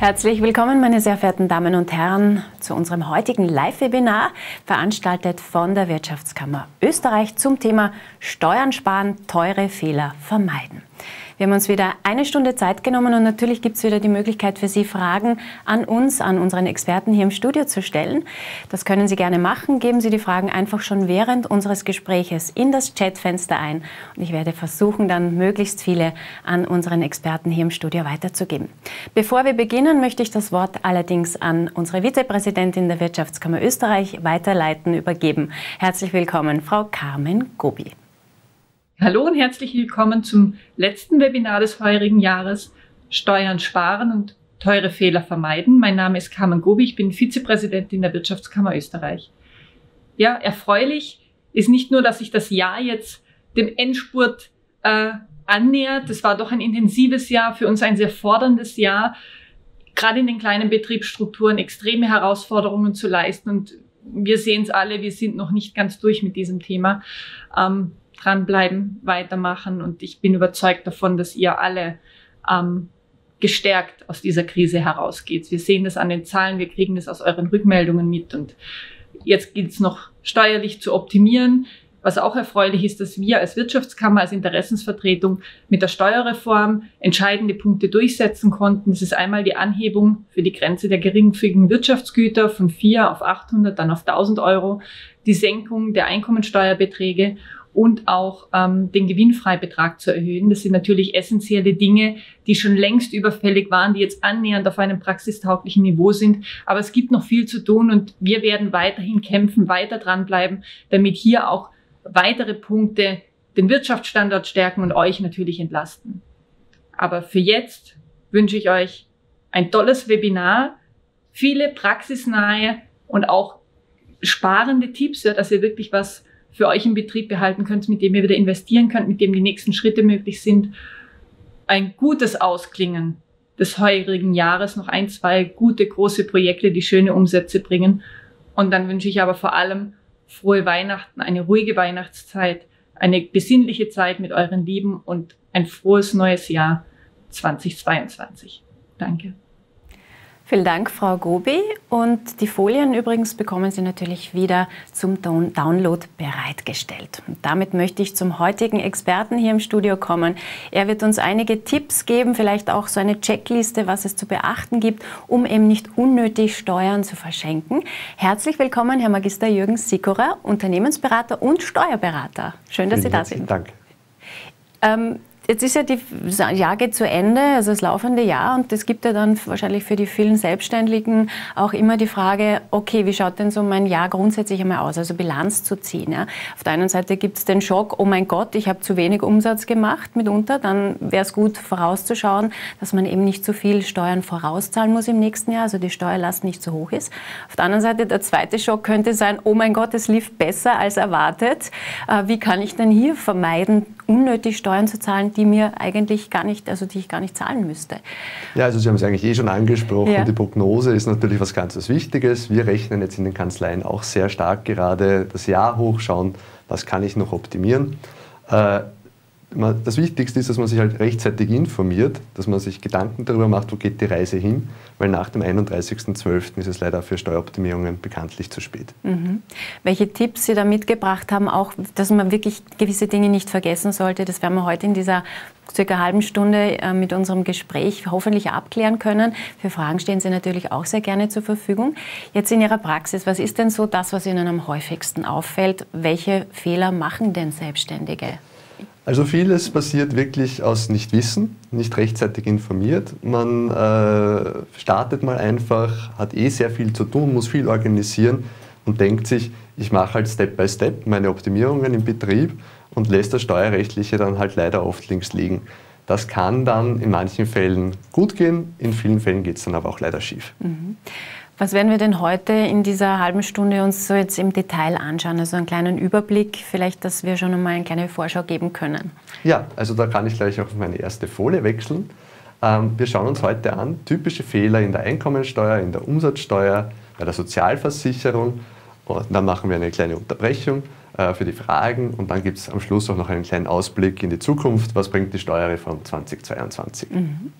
Herzlich willkommen, meine sehr verehrten Damen und Herren, zu unserem heutigen Live-Webinar, veranstaltet von der Wirtschaftskammer Österreich zum Thema Steuern sparen, teure Fehler vermeiden. Wir haben uns wieder eine Stunde Zeit genommen und natürlich gibt es wieder die Möglichkeit für Sie, Fragen an uns, an unseren Experten hier im Studio zu stellen. Das können Sie gerne machen. Geben Sie die Fragen einfach schon während unseres Gespräches in das Chatfenster ein und ich werde versuchen, dann möglichst viele an unseren Experten hier im Studio weiterzugeben. Bevor wir beginnen, möchte ich das Wort allerdings an unsere Vizepräsidentin der Wirtschaftskammer Österreich weiterleiten, übergeben. Herzlich willkommen, Frau Carmen Gobi. Hallo und herzlich willkommen zum letzten Webinar des heurigen Jahres Steuern sparen und teure Fehler vermeiden. Mein Name ist Carmen Gobi, ich bin Vizepräsidentin der Wirtschaftskammer Österreich. Ja, erfreulich ist nicht nur, dass sich das Jahr jetzt dem Endspurt äh, annähert. Das war doch ein intensives Jahr, für uns ein sehr forderndes Jahr, gerade in den kleinen Betriebsstrukturen extreme Herausforderungen zu leisten. Und wir sehen es alle, wir sind noch nicht ganz durch mit diesem Thema. Ähm, dranbleiben, weitermachen und ich bin überzeugt davon, dass ihr alle ähm, gestärkt aus dieser Krise herausgeht. Wir sehen das an den Zahlen, wir kriegen das aus euren Rückmeldungen mit und jetzt gilt es noch steuerlich zu optimieren. Was auch erfreulich ist, dass wir als Wirtschaftskammer, als Interessensvertretung mit der Steuerreform entscheidende Punkte durchsetzen konnten. Das ist einmal die Anhebung für die Grenze der geringfügigen Wirtschaftsgüter von 4 auf 800, dann auf 1000 Euro, die Senkung der Einkommensteuerbeträge und auch ähm, den Gewinnfreibetrag zu erhöhen. Das sind natürlich essentielle Dinge, die schon längst überfällig waren, die jetzt annähernd auf einem praxistauglichen Niveau sind. Aber es gibt noch viel zu tun und wir werden weiterhin kämpfen, weiter dranbleiben, damit hier auch weitere Punkte den Wirtschaftsstandort stärken und euch natürlich entlasten. Aber für jetzt wünsche ich euch ein tolles Webinar, viele praxisnahe und auch sparende Tipps, ja, dass ihr wirklich was für euch im Betrieb behalten könnt, mit dem ihr wieder investieren könnt, mit dem die nächsten Schritte möglich sind. Ein gutes Ausklingen des heurigen Jahres, noch ein, zwei gute, große Projekte, die schöne Umsätze bringen. Und dann wünsche ich aber vor allem frohe Weihnachten, eine ruhige Weihnachtszeit, eine besinnliche Zeit mit euren Lieben und ein frohes neues Jahr 2022. Danke. Vielen Dank, Frau Gobi. Und die Folien übrigens bekommen Sie natürlich wieder zum Download bereitgestellt. Und damit möchte ich zum heutigen Experten hier im Studio kommen. Er wird uns einige Tipps geben, vielleicht auch so eine Checkliste, was es zu beachten gibt, um eben nicht unnötig Steuern zu verschenken. Herzlich willkommen, Herr Magister Jürgen Sikorer, Unternehmensberater und Steuerberater. Schön, dass Vielen Sie da sind. Dank. Ähm, Jetzt ist ja die Jahr geht zu Ende, also das laufende Jahr, und es gibt ja dann wahrscheinlich für die vielen Selbstständigen auch immer die Frage, okay, wie schaut denn so mein Jahr grundsätzlich einmal aus, also Bilanz zu ziehen. Ja? Auf der einen Seite gibt es den Schock, oh mein Gott, ich habe zu wenig Umsatz gemacht mitunter, dann wäre es gut vorauszuschauen, dass man eben nicht zu viel Steuern vorauszahlen muss im nächsten Jahr, also die Steuerlast nicht so hoch ist. Auf der anderen Seite, der zweite Schock könnte sein, oh mein Gott, es lief besser als erwartet. Äh, wie kann ich denn hier vermeiden, unnötig Steuern zu zahlen, die mir eigentlich gar nicht, also die ich gar nicht zahlen müsste. Ja, also Sie haben es eigentlich eh schon angesprochen. Ja. Die Prognose ist natürlich was ganz Wichtiges. Wir rechnen jetzt in den Kanzleien auch sehr stark gerade das Jahr hoch, schauen, was kann ich noch optimieren. Äh, das Wichtigste ist, dass man sich halt rechtzeitig informiert, dass man sich Gedanken darüber macht, wo geht die Reise hin, weil nach dem 31.12. ist es leider für Steueroptimierungen bekanntlich zu spät. Mhm. Welche Tipps Sie da mitgebracht haben, auch, dass man wirklich gewisse Dinge nicht vergessen sollte, das werden wir heute in dieser circa halben Stunde äh, mit unserem Gespräch hoffentlich abklären können. Für Fragen stehen Sie natürlich auch sehr gerne zur Verfügung. Jetzt in Ihrer Praxis, was ist denn so das, was Ihnen am häufigsten auffällt? Welche Fehler machen denn Selbstständige? Also vieles passiert wirklich aus Nichtwissen, nicht rechtzeitig informiert. Man äh, startet mal einfach, hat eh sehr viel zu tun, muss viel organisieren und denkt sich, ich mache halt Step by Step meine Optimierungen im Betrieb und lässt das Steuerrechtliche dann halt leider oft links liegen. Das kann dann in manchen Fällen gut gehen, in vielen Fällen geht es dann aber auch leider schief. Mhm. Was werden wir denn heute in dieser halben Stunde uns so jetzt im Detail anschauen? Also einen kleinen Überblick, vielleicht, dass wir schon einmal eine kleine Vorschau geben können. Ja, also da kann ich gleich auf meine erste Folie wechseln. Ähm, wir schauen uns heute an typische Fehler in der Einkommensteuer, in der Umsatzsteuer, bei der Sozialversicherung. Und dann machen wir eine kleine Unterbrechung, äh, für die Fragen und dann gibt es am Schluss auch noch einen kleinen Ausblick in die Zukunft. Was bringt die Steuerreform 2022? Mhm.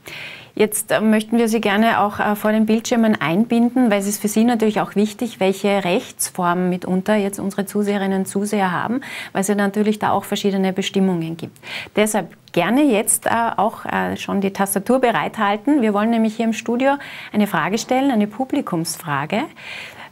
Jetzt äh, möchten wir Sie gerne auch äh, vor den Bildschirmen einbinden, weil es ist für Sie natürlich auch wichtig, welche Rechtsformen mitunter jetzt unsere Zuseherinnen und Zuseher haben, weil es ja natürlich da auch verschiedene Bestimmungen gibt. Deshalb gerne jetzt äh, auch schon die Tastatur bereithalten. Wir wollen nämlich hier im Studio eine Frage stellen, eine Publikumsfrage.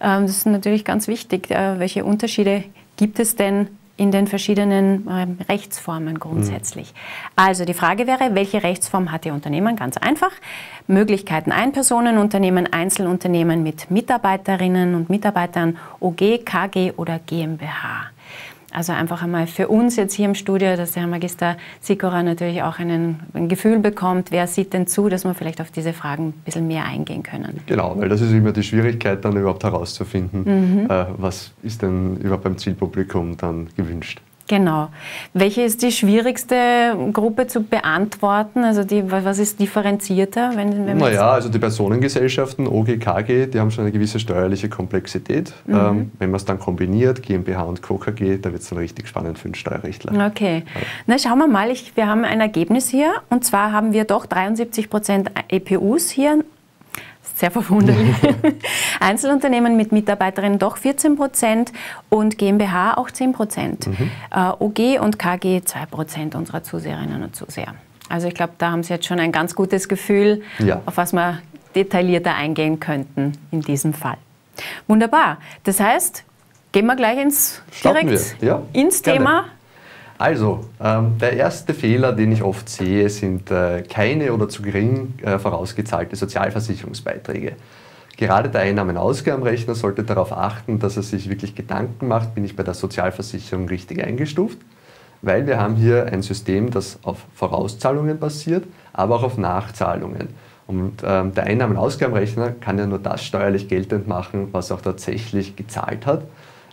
Ähm, das ist natürlich ganz wichtig. Welche Unterschiede gibt es denn in den verschiedenen äh, Rechtsformen grundsätzlich. Mhm. Also die Frage wäre, welche Rechtsform hat Ihr Unternehmen? Ganz einfach. Möglichkeiten Einpersonenunternehmen, Einzelunternehmen mit Mitarbeiterinnen und Mitarbeitern, OG, KG oder GmbH. Also einfach einmal für uns jetzt hier im Studio, dass der Herr Magister Sikora natürlich auch einen, ein Gefühl bekommt, wer sieht denn zu, dass wir vielleicht auf diese Fragen ein bisschen mehr eingehen können. Genau, weil das ist immer die Schwierigkeit, dann überhaupt herauszufinden, mhm. äh, was ist denn überhaupt beim Zielpublikum dann gewünscht. Genau. Welche ist die schwierigste Gruppe zu beantworten? Also die, was ist differenzierter? Wenn, wenn naja, also die Personengesellschaften, OGKG, die haben schon eine gewisse steuerliche Komplexität. Mhm. Ähm, wenn man es dann kombiniert, GmbH und KKG, da wird es dann richtig spannend für den Steuerrechtler. Okay. Ja. Na, schauen wir mal, ich, wir haben ein Ergebnis hier. Und zwar haben wir doch 73 Prozent EPUs hier sehr verwunderlich. Einzelunternehmen mit Mitarbeiterinnen doch 14 Prozent und GmbH auch 10 Prozent. Mhm. Äh, OG und KG 2 Prozent unserer Zuseherinnen und Zuseher. Also ich glaube, da haben Sie jetzt schon ein ganz gutes Gefühl, ja. auf was wir detaillierter eingehen könnten in diesem Fall. Wunderbar. Das heißt, gehen wir gleich ins, direkt ja, ins Thema. Also, ähm, der erste Fehler, den ich oft sehe, sind äh, keine oder zu gering äh, vorausgezahlte Sozialversicherungsbeiträge. Gerade der Einnahmen-Ausgabenrechner sollte darauf achten, dass er sich wirklich Gedanken macht, bin ich bei der Sozialversicherung richtig eingestuft? Weil wir haben hier ein System, das auf Vorauszahlungen basiert, aber auch auf Nachzahlungen. Und ähm, der Einnahmen-Ausgabenrechner kann ja nur das steuerlich geltend machen, was auch tatsächlich gezahlt hat.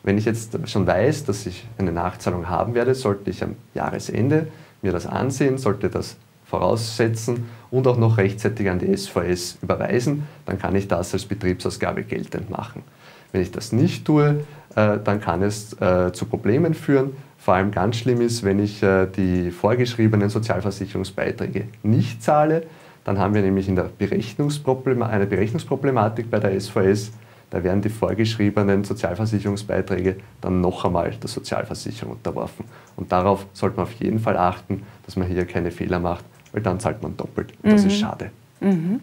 Wenn ich jetzt schon weiß, dass ich eine Nachzahlung haben werde, sollte ich am Jahresende mir das ansehen, sollte das voraussetzen und auch noch rechtzeitig an die SVS überweisen, dann kann ich das als Betriebsausgabe geltend machen. Wenn ich das nicht tue, äh, dann kann es äh, zu Problemen führen. Vor allem ganz schlimm ist, wenn ich äh, die vorgeschriebenen Sozialversicherungsbeiträge nicht zahle, dann haben wir nämlich in der Berechnungsproblema eine Berechnungsproblematik bei der SVS da werden die vorgeschriebenen Sozialversicherungsbeiträge dann noch einmal der Sozialversicherung unterworfen. Und darauf sollte man auf jeden Fall achten, dass man hier keine Fehler macht, weil dann zahlt man doppelt. Und das mhm. ist schade. Mhm.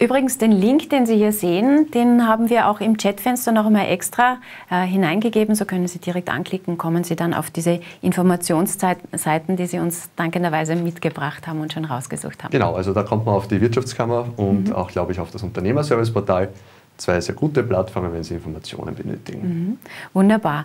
Übrigens, den Link, den Sie hier sehen, den haben wir auch im Chatfenster noch einmal extra äh, hineingegeben. So können Sie direkt anklicken, kommen Sie dann auf diese Informationsseiten, die Sie uns dankenderweise mitgebracht haben und schon rausgesucht haben. Genau, also da kommt man auf die Wirtschaftskammer und mhm. auch, glaube ich, auf das Unternehmerserviceportal zwei sehr gute Plattformen, wenn Sie Informationen benötigen. Mhm. Wunderbar.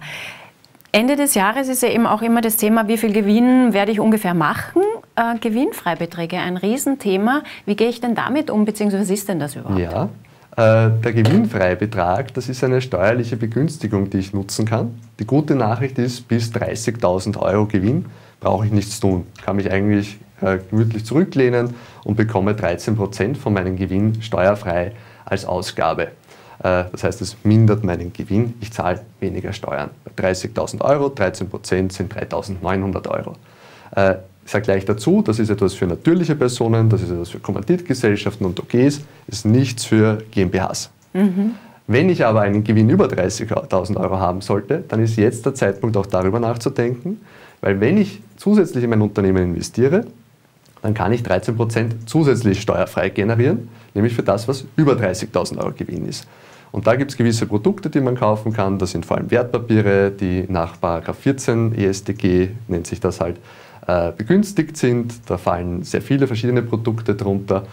Ende des Jahres ist ja eben auch immer das Thema, wie viel Gewinn werde ich ungefähr machen? Äh, Gewinnfreibeträge, ein Riesenthema. Wie gehe ich denn damit um, beziehungsweise was ist denn das überhaupt? Ja, äh, der Gewinnfreibetrag, das ist eine steuerliche Begünstigung, die ich nutzen kann. Die gute Nachricht ist, bis 30.000 Euro Gewinn brauche ich nichts tun. Kann mich eigentlich äh, gemütlich zurücklehnen und bekomme 13 Prozent von meinem Gewinn steuerfrei als Ausgabe. Äh, das heißt, es mindert meinen Gewinn. Ich zahle weniger Steuern. Bei 30.000 Euro, 13 Prozent sind 3.900 Euro. Äh, ich sage gleich dazu, das ist etwas für natürliche Personen, das ist etwas für Kommanditgesellschaften und OGs, ist nichts für GmbHs. Mhm. Wenn ich aber einen Gewinn über 30.000 Euro haben sollte, dann ist jetzt der Zeitpunkt auch darüber nachzudenken, weil wenn ich zusätzlich in mein Unternehmen investiere, dann kann ich 13% zusätzlich steuerfrei generieren, nämlich für das, was über 30.000 Euro Gewinn ist. Und da gibt es gewisse Produkte, die man kaufen kann. Das sind vor allem Wertpapiere, die nach 14 ESDG, nennt sich das halt, äh, begünstigt sind. Da fallen sehr viele verschiedene Produkte drunter.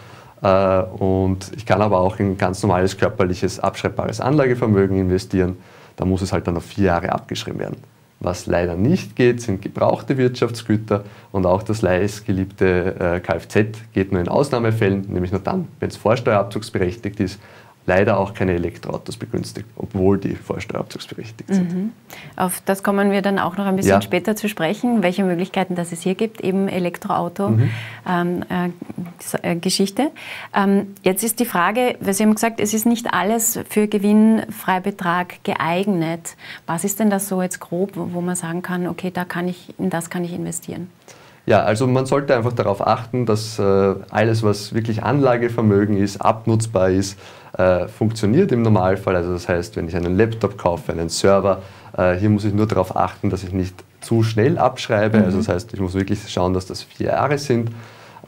Äh, und ich kann aber auch in ganz normales körperliches abschreibbares Anlagevermögen investieren. Da muss es halt dann auf vier Jahre abgeschrieben werden. Was leider nicht geht, sind gebrauchte Wirtschaftsgüter und auch das leistgeliebte äh, Kfz geht nur in Ausnahmefällen, nämlich nur dann, wenn es vorsteuerabzugsberechtigt ist leider auch keine Elektroautos begünstigt, obwohl die vorsteuerabzugsberechtigt sind. Mhm. Auf das kommen wir dann auch noch ein bisschen ja. später zu sprechen, welche Möglichkeiten das es hier gibt, eben Elektroauto-Geschichte. Mhm. Ähm, äh, ähm, jetzt ist die Frage, weil Sie haben gesagt, es ist nicht alles für Gewinnfreibetrag geeignet. Was ist denn das so jetzt grob, wo man sagen kann, okay, da kann ich, in das kann ich investieren? Ja, also man sollte einfach darauf achten, dass äh, alles, was wirklich Anlagevermögen ist, abnutzbar ist, äh, funktioniert im Normalfall. Also das heißt, wenn ich einen Laptop kaufe, einen Server, äh, hier muss ich nur darauf achten, dass ich nicht zu schnell abschreibe. Also mhm. Also das heißt, ich muss wirklich schauen, dass das vier Jahre sind.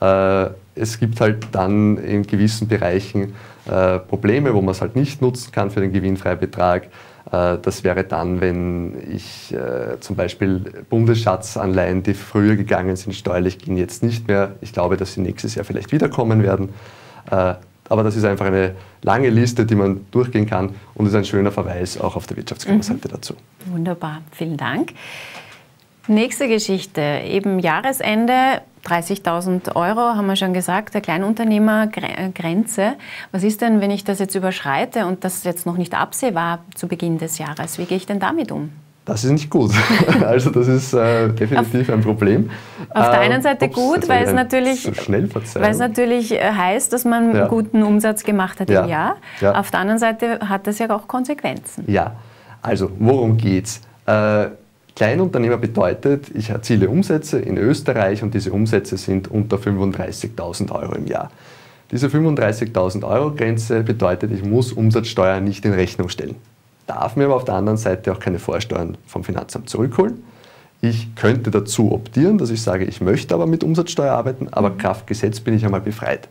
Äh, es gibt halt dann in gewissen Bereichen äh, Probleme, wo man es halt nicht nutzen kann für den Gewinnfreibetrag. Äh, das wäre dann, wenn ich äh, zum Beispiel Bundesschatzanleihen, die früher gegangen sind, steuerlich gehen jetzt nicht mehr. Ich glaube, dass sie nächstes Jahr vielleicht wiederkommen werden. Äh, aber das ist einfach eine lange Liste, die man durchgehen kann und ist ein schöner Verweis auch auf der Wirtschaftskammerseite mhm. dazu. Wunderbar, vielen Dank. Nächste Geschichte, eben Jahresende, 30.000 Euro, haben wir schon gesagt, der Kleinunternehmergrenze. Was ist denn, wenn ich das jetzt überschreite und das jetzt noch nicht absehbar zu Beginn des Jahres? Wie gehe ich denn damit um? Das ist nicht gut. also das ist äh, definitiv auf, ein Problem. Auf der einen Seite ähm, gut, weil es natürlich, so weil es natürlich äh, heißt, dass man ja. guten Umsatz gemacht hat ja. im Jahr. Ja. Auf der anderen Seite hat das ja auch Konsequenzen. Ja, also worum geht's? Äh, Kleinunternehmer bedeutet, ich erziele Umsätze in Österreich und diese Umsätze sind unter 35.000 Euro im Jahr. Diese 35.000 Euro Grenze bedeutet, ich muss Umsatzsteuer nicht in Rechnung stellen. Darf mir aber auf der anderen Seite auch keine Vorsteuern vom Finanzamt zurückholen. Ich könnte dazu optieren, dass ich sage, ich möchte aber mit Umsatzsteuer arbeiten, aber mhm. Kraft Gesetz bin ich einmal befreit.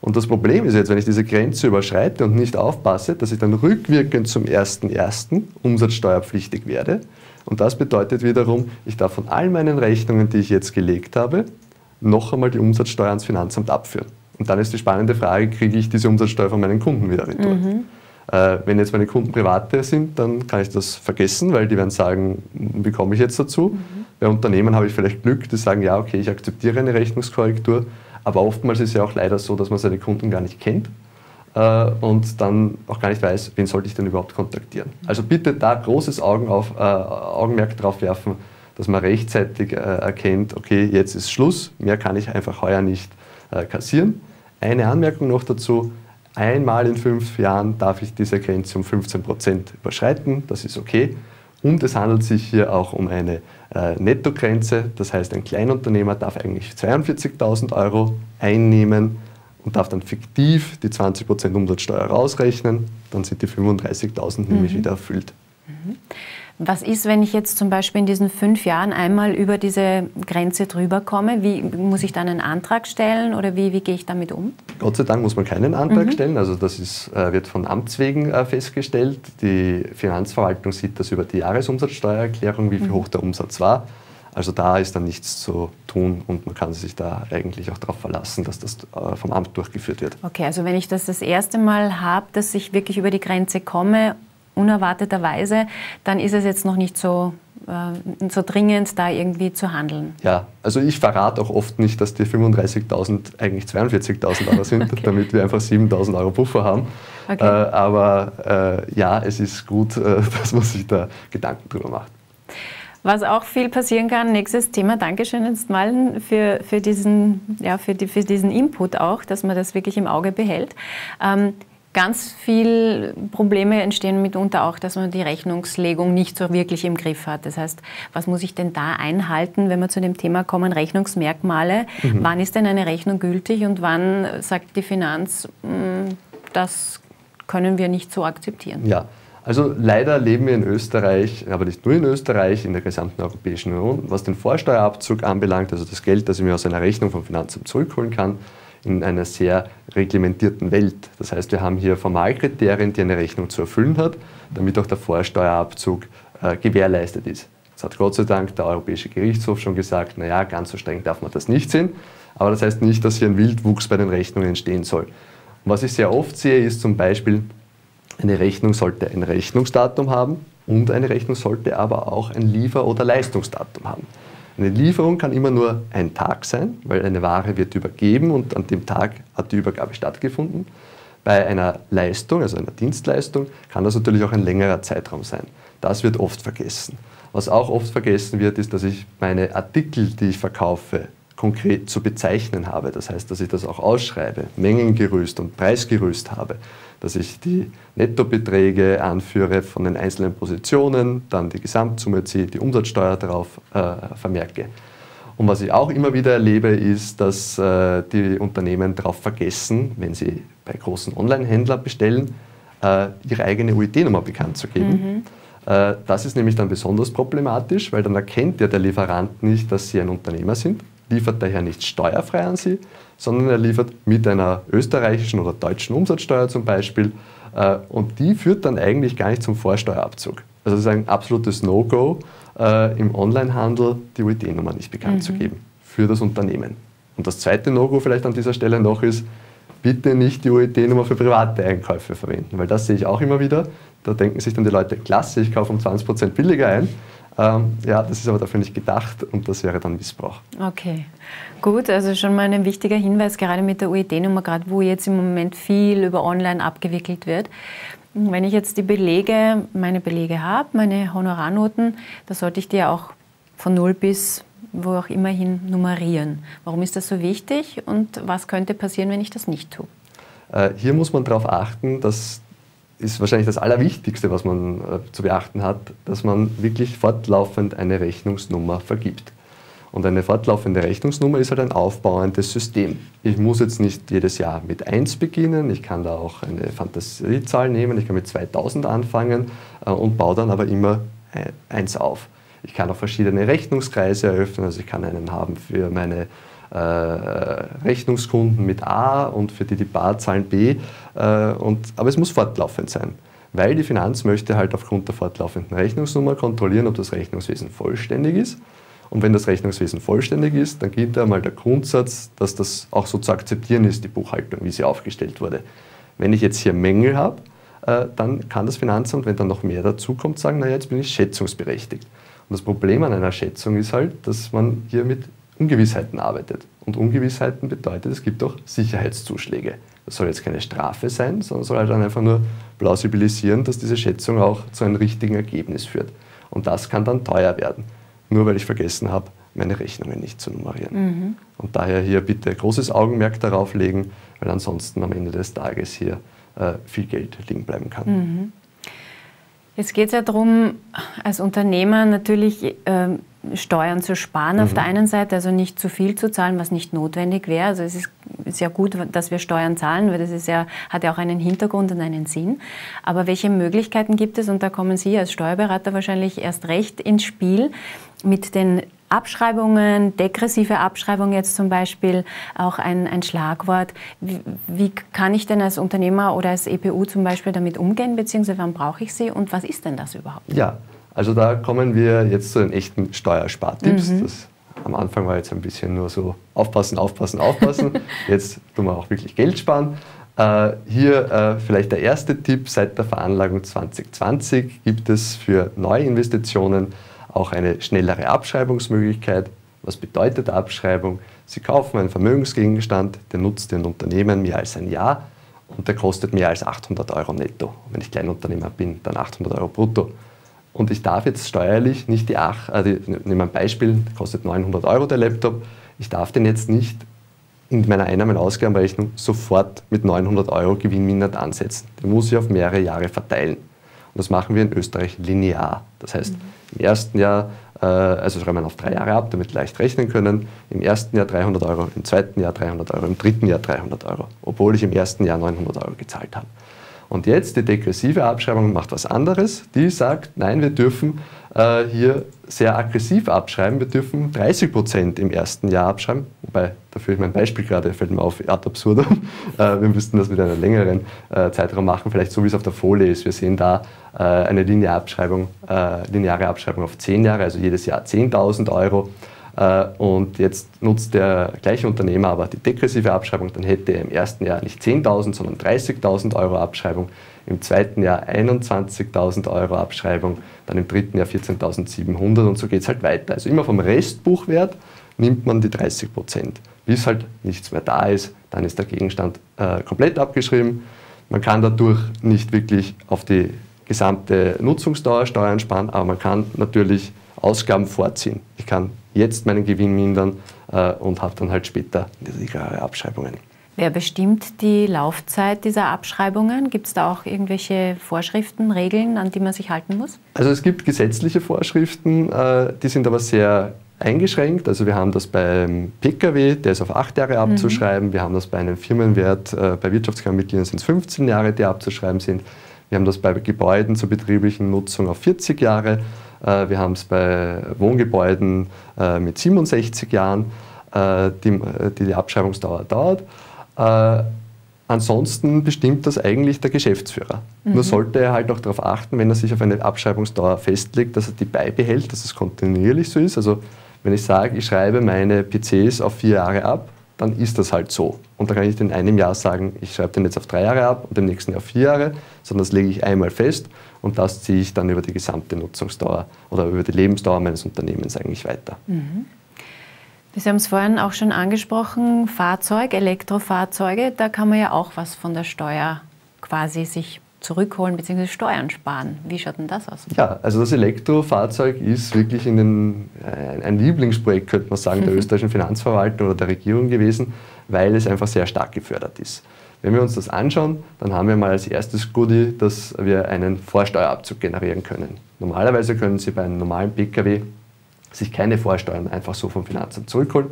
Und das Problem ist jetzt, wenn ich diese Grenze überschreite und nicht aufpasse, dass ich dann rückwirkend zum 1.1. umsatzsteuerpflichtig werde und das bedeutet wiederum, ich darf von all meinen Rechnungen, die ich jetzt gelegt habe, noch einmal die Umsatzsteuer ans Finanzamt abführen. Und dann ist die spannende Frage, kriege ich diese Umsatzsteuer von meinen Kunden wieder retour? Mhm. Äh, wenn jetzt meine Kunden private sind, dann kann ich das vergessen, weil die werden sagen, wie komme ich jetzt dazu? Mhm. Bei Unternehmen habe ich vielleicht Glück, die sagen, ja, okay, ich akzeptiere eine Rechnungskorrektur, aber oftmals ist es ja auch leider so, dass man seine Kunden gar nicht kennt äh, und dann auch gar nicht weiß, wen sollte ich denn überhaupt kontaktieren. Also bitte da großes Augen auf, äh, Augenmerk drauf werfen, dass man rechtzeitig äh, erkennt, okay, jetzt ist Schluss, mehr kann ich einfach heuer nicht äh, kassieren. Eine Anmerkung noch dazu, einmal in fünf Jahren darf ich diese Grenze um 15 Prozent überschreiten, das ist okay. Und es handelt sich hier auch um eine äh, Nettogrenze, das heißt ein Kleinunternehmer darf eigentlich 42.000 Euro einnehmen und darf dann fiktiv die 20% Umsatzsteuer rausrechnen, dann sind die 35.000 mhm. nämlich wieder erfüllt. Mhm. Was ist, wenn ich jetzt zum Beispiel in diesen fünf Jahren einmal über diese Grenze drüber komme? Wie muss ich dann einen Antrag stellen oder wie, wie gehe ich damit um? Gott sei Dank muss man keinen Antrag mhm. stellen. Also das ist, äh, wird von Amts wegen äh, festgestellt. Die Finanzverwaltung sieht das über die Jahresumsatzsteuererklärung, wie viel mhm. hoch der Umsatz war. Also da ist dann nichts zu tun und man kann sich da eigentlich auch darauf verlassen, dass das äh, vom Amt durchgeführt wird. Okay, also wenn ich das das erste Mal habe, dass ich wirklich über die Grenze komme, unerwarteterweise, dann ist es jetzt noch nicht so äh, so dringend, da irgendwie zu handeln? Ja, also ich verrate auch oft nicht, dass die 35.000 eigentlich 42.000 Euro sind, okay. damit wir einfach 7.000 Euro Puffer haben. Okay. Äh, aber äh, ja, es ist gut, äh, dass man sich da Gedanken drüber macht. Was auch viel passieren kann, nächstes Thema, Dankeschön jetzt mal für, für, diesen, ja, für, die, für diesen Input auch, dass man das wirklich im Auge behält. Ähm, ganz viele Probleme entstehen mitunter auch, dass man die Rechnungslegung nicht so wirklich im Griff hat. Das heißt, was muss ich denn da einhalten, wenn wir zu dem Thema kommen, Rechnungsmerkmale? Mhm. Wann ist denn eine Rechnung gültig und wann sagt die Finanz, hm, das können wir nicht so akzeptieren? Ja, also leider leben wir in Österreich, aber nicht nur in Österreich, in der gesamten Europäischen Union, was den Vorsteuerabzug anbelangt, also das Geld, das ich mir aus einer Rechnung vom Finanzamt zurückholen kann, in einer sehr reglementierten Welt. Das heißt, wir haben hier Formalkriterien, die eine Rechnung zu erfüllen hat, damit auch der Vorsteuerabzug äh, gewährleistet ist. Das hat Gott sei Dank der Europäische Gerichtshof schon gesagt, naja, ganz so streng darf man das nicht sehen. Aber das heißt nicht, dass hier ein Wildwuchs bei den Rechnungen entstehen soll. Und was ich sehr oft sehe, ist zum Beispiel, eine Rechnung sollte ein Rechnungsdatum haben und eine Rechnung sollte aber auch ein Liefer- oder Leistungsdatum haben. Eine Lieferung kann immer nur ein Tag sein, weil eine Ware wird übergeben und an dem Tag hat die Übergabe stattgefunden. Bei einer Leistung, also einer Dienstleistung, kann das natürlich auch ein längerer Zeitraum sein. Das wird oft vergessen. Was auch oft vergessen wird, ist, dass ich meine Artikel, die ich verkaufe, konkret zu bezeichnen habe. Das heißt, dass ich das auch ausschreibe, Mengengerüst und Preisgerüst habe, dass ich die Nettobeträge anführe von den einzelnen Positionen, dann die Gesamtsumme ziehe, die Umsatzsteuer darauf äh, vermerke. Und was ich auch immer wieder erlebe, ist, dass äh, die Unternehmen darauf vergessen, wenn sie bei großen Online-Händlern bestellen, äh, ihre eigene UID-Nummer bekannt zu geben. Mhm. Äh, das ist nämlich dann besonders problematisch, weil dann erkennt ja der Lieferant nicht, dass sie ein Unternehmer sind, liefert daher nicht steuerfrei an sie, sondern er liefert mit einer österreichischen oder deutschen Umsatzsteuer zum Beispiel äh, und die führt dann eigentlich gar nicht zum Vorsteuerabzug. Also es ist ein absolutes No-Go äh, im Onlinehandel, die UID-Nummer nicht bekannt mhm. zu geben für das Unternehmen. Und das zweite No-Go vielleicht an dieser Stelle noch ist, bitte nicht die UID-Nummer für private Einkäufe verwenden, weil das sehe ich auch immer wieder. Da denken sich dann die Leute, klasse, ich kaufe um 20% billiger ein. Ähm, ja, das ist aber dafür nicht gedacht und das wäre dann Missbrauch. Okay, gut, also schon mal ein wichtiger Hinweis, gerade mit der UID-Nummer, gerade wo jetzt im Moment viel über Online abgewickelt wird. Wenn ich jetzt die Belege, meine Belege habe, meine Honorarnoten, da sollte ich die ja auch von 0 bis wo auch immer hin nummerieren. Warum ist das so wichtig und was könnte passieren, wenn ich das nicht tue? Äh, hier muss man darauf achten, dass ist wahrscheinlich das Allerwichtigste, was man äh, zu beachten hat, dass man wirklich fortlaufend eine Rechnungsnummer vergibt. Und eine fortlaufende Rechnungsnummer ist halt ein aufbauendes System. Ich muss jetzt nicht jedes Jahr mit 1 beginnen, ich kann da auch eine Fantasiezahl nehmen, ich kann mit 2000 anfangen äh, und baue dann aber immer 1 auf. Ich kann auch verschiedene Rechnungskreise eröffnen, also ich kann einen haben für meine Rechnungskunden mit A und für die die Bar zahlen B. Äh, und, aber es muss fortlaufend sein, weil die Finanz möchte halt aufgrund der fortlaufenden Rechnungsnummer kontrollieren, ob das Rechnungswesen vollständig ist. Und wenn das Rechnungswesen vollständig ist, dann gilt einmal der Grundsatz, dass das auch so zu akzeptieren ist, die Buchhaltung, wie sie aufgestellt wurde. Wenn ich jetzt hier Mängel habe, äh, dann kann das Finanzamt, wenn dann noch mehr dazu kommt, sagen, naja, jetzt bin ich schätzungsberechtigt. Und das Problem an einer Schätzung ist halt, dass man hier mit Ungewissheiten arbeitet. Und Ungewissheiten bedeutet, es gibt auch Sicherheitszuschläge. Das soll jetzt keine Strafe sein, sondern soll halt dann einfach nur plausibilisieren, dass diese Schätzung auch zu einem richtigen Ergebnis führt. Und das kann dann teuer werden, nur weil ich vergessen habe, meine Rechnungen nicht zu nummerieren. Mhm. Und daher hier bitte großes Augenmerk darauf legen, weil ansonsten am Ende des Tages hier äh, viel Geld liegen bleiben kann. Mhm. Jetzt geht es ja darum, als Unternehmer natürlich äh, Steuern zu sparen mhm. auf der einen Seite, also nicht zu viel zu zahlen, was nicht notwendig wäre. Also es ist, ja gut, dass wir Steuern zahlen, weil das ist ja, hat ja auch einen Hintergrund und einen Sinn. Aber welche Möglichkeiten gibt es, und da kommen Sie als Steuerberater wahrscheinlich erst recht ins Spiel, mit den Abschreibungen, degressive Abschreibung jetzt zum Beispiel, auch ein, ein Schlagwort. Wie, wie, kann ich denn als Unternehmer oder als EPU zum Beispiel damit umgehen, beziehungsweise wann brauche ich sie und was ist denn das überhaupt? Ja, also da kommen wir jetzt zu den echten Steuerspartipps. Mhm. Das am Anfang war jetzt ein bisschen nur so aufpassen, aufpassen, aufpassen. jetzt tun wir auch wirklich Geld sparen. Äh, hier äh, vielleicht der erste Tipp. Seit der Veranlagung 2020 gibt es für Neuinvestitionen auch eine schnellere Abschreibungsmöglichkeit. Was bedeutet Abschreibung? Sie kaufen einen Vermögensgegenstand, der nutzt Ihren Unternehmen mehr als ein Jahr und der kostet mehr als 800 Euro netto. Wenn ich Kleinunternehmer bin, dann 800 Euro brutto. Und ich darf jetzt steuerlich nicht die, ach, äh, die nehmen ein Beispiel, kostet 900 Euro der Laptop, ich darf den jetzt nicht in meiner Einnahmen-Ausgabenrechnung sofort mit 900 Euro gewinnmindert ansetzen. Den muss ich auf mehrere Jahre verteilen. Und das machen wir in Österreich linear. Das heißt, mhm. im ersten Jahr, äh, also schreiben wir auf drei Jahre ab, damit wir leicht rechnen können, im ersten Jahr 300 Euro, im zweiten Jahr 300 Euro, im dritten Jahr 300 Euro, obwohl ich im ersten Jahr 900 Euro gezahlt habe. Und jetzt die degressive Abschreibung macht was anderes. Die sagt, nein, wir dürfen äh, hier sehr aggressiv abschreiben. Wir dürfen 30 Prozent im ersten Jahr abschreiben. Wobei, dafür ist mein Beispiel gerade, fällt mir auf, ad absurdum. Äh, wir müssten das mit einem längeren äh, Zeitraum machen, vielleicht so wie es auf der Folie ist. Wir sehen da äh, eine lineare Abschreibung, äh, lineare Abschreibung auf 10 Jahre, also jedes Jahr 10.000 Euro. Äh, und jetzt nutzt der gleiche Unternehmer aber die degressive Abschreibung, dann hätte er im ersten Jahr nicht 10.000, sondern 30.000 Euro Abschreibung, im zweiten Jahr 21.000 Euro Abschreibung, dann im dritten Jahr 14.700 und so geht es halt weiter. Also immer vom Restbuchwert nimmt man die 30 Prozent. Bis halt nichts mehr da ist, dann ist der Gegenstand äh, komplett abgeschrieben. Man kann dadurch nicht wirklich auf die gesamte Nutzungsdauer Steuern sparen, aber man kann natürlich Ausgaben vorziehen. Ich kann jetzt meinen Gewinn mindern äh, und habe dann halt später niedrigere Abschreibungen. Wer bestimmt die Laufzeit dieser Abschreibungen? Gibt es da auch irgendwelche Vorschriften, Regeln, an die man sich halten muss? Also es gibt gesetzliche Vorschriften, äh, die sind aber sehr eingeschränkt. Also wir haben das beim Pkw, der ist auf acht Jahre abzuschreiben. Mhm. Wir haben das bei einem Firmenwert, äh, bei Wirtschaftskammermitgliedern sind es 15 Jahre, die abzuschreiben sind. Wir haben das bei Gebäuden zur betrieblichen Nutzung auf 40 Jahre. Äh, wir haben es bei Wohngebäuden äh, mit 67 Jahren, äh, die die Abschreibungsdauer dauert. Ansonsten bestimmt das eigentlich der Geschäftsführer. Mhm. Nur sollte er halt auch darauf achten, wenn er sich auf eine Abschreibungsdauer festlegt, dass er die beibehält, dass es kontinuierlich so ist. Also wenn ich sage, ich schreibe meine PCs auf vier Jahre ab, dann ist das halt so. Und dann kann ich in einem Jahr sagen, ich schreibe den jetzt auf drei Jahre ab und im nächsten Jahr auf vier Jahre, sondern das lege ich einmal fest und das ziehe ich dann über die gesamte Nutzungsdauer oder über die Lebensdauer meines Unternehmens eigentlich weiter. Mhm. Sie haben es vorhin auch schon angesprochen, Fahrzeug, Elektrofahrzeuge, da kann man ja auch was von der Steuer quasi sich zurückholen bzw. Steuern sparen. Wie schaut denn das aus? Ja, also das Elektrofahrzeug ist wirklich den, ein Lieblingsprojekt, könnte man sagen, der österreichischen Finanzverwaltung oder der Regierung gewesen, weil es einfach sehr stark gefördert ist. Wenn wir uns das anschauen, dann haben wir mal als erstes Goodie, dass wir einen Vorsteuerabzug generieren können. Normalerweise können Sie bei einem normalen Pkw sich keine Vorsteuern einfach so vom Finanzamt zurückholen.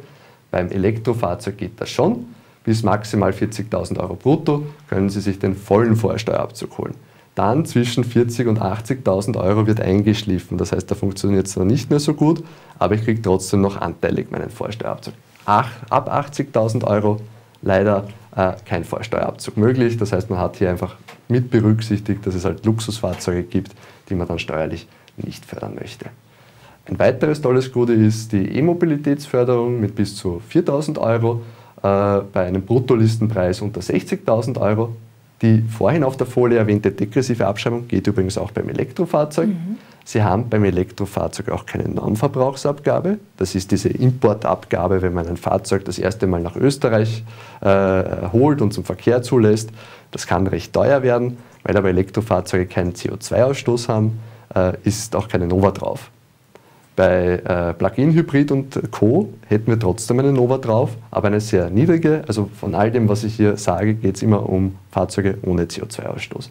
Beim Elektrofahrzeug geht das schon. Bis maximal 40.000 Euro brutto können Sie sich den vollen Vorsteuerabzug holen. Dann zwischen 40.000 und 80.000 Euro wird eingeschliffen. Das heißt, da funktioniert es zwar nicht mehr so gut, aber ich kriege trotzdem noch anteilig meinen Vorsteuerabzug. Ach, ab 80.000 Euro leider äh, kein Vorsteuerabzug möglich. Das heißt, man hat hier einfach mit berücksichtigt, dass es halt Luxusfahrzeuge gibt, die man dann steuerlich nicht fördern möchte. Ein weiteres tolles Gute ist die E-Mobilitätsförderung mit bis zu 4.000 Euro bei einem Bruttolistenpreis unter 60.000 Euro. Die vorhin auf der Folie erwähnte degressive Abschreibung geht übrigens auch beim Elektrofahrzeug. Mhm. Sie haben beim Elektrofahrzeug auch keine Normverbrauchsabgabe. Das ist diese Importabgabe, wenn man ein Fahrzeug das erste Mal nach Österreich äh, holt und zum Verkehr zulässt. Das kann recht teuer werden, weil aber Elektrofahrzeuge keinen CO2-Ausstoß haben, äh, ist auch keine Nova drauf. Bei äh, Plug-in-Hybrid und Co. hätten wir trotzdem eine Nova drauf, aber eine sehr niedrige. Also von all dem, was ich hier sage, geht es immer um Fahrzeuge ohne CO2-Ausstoß.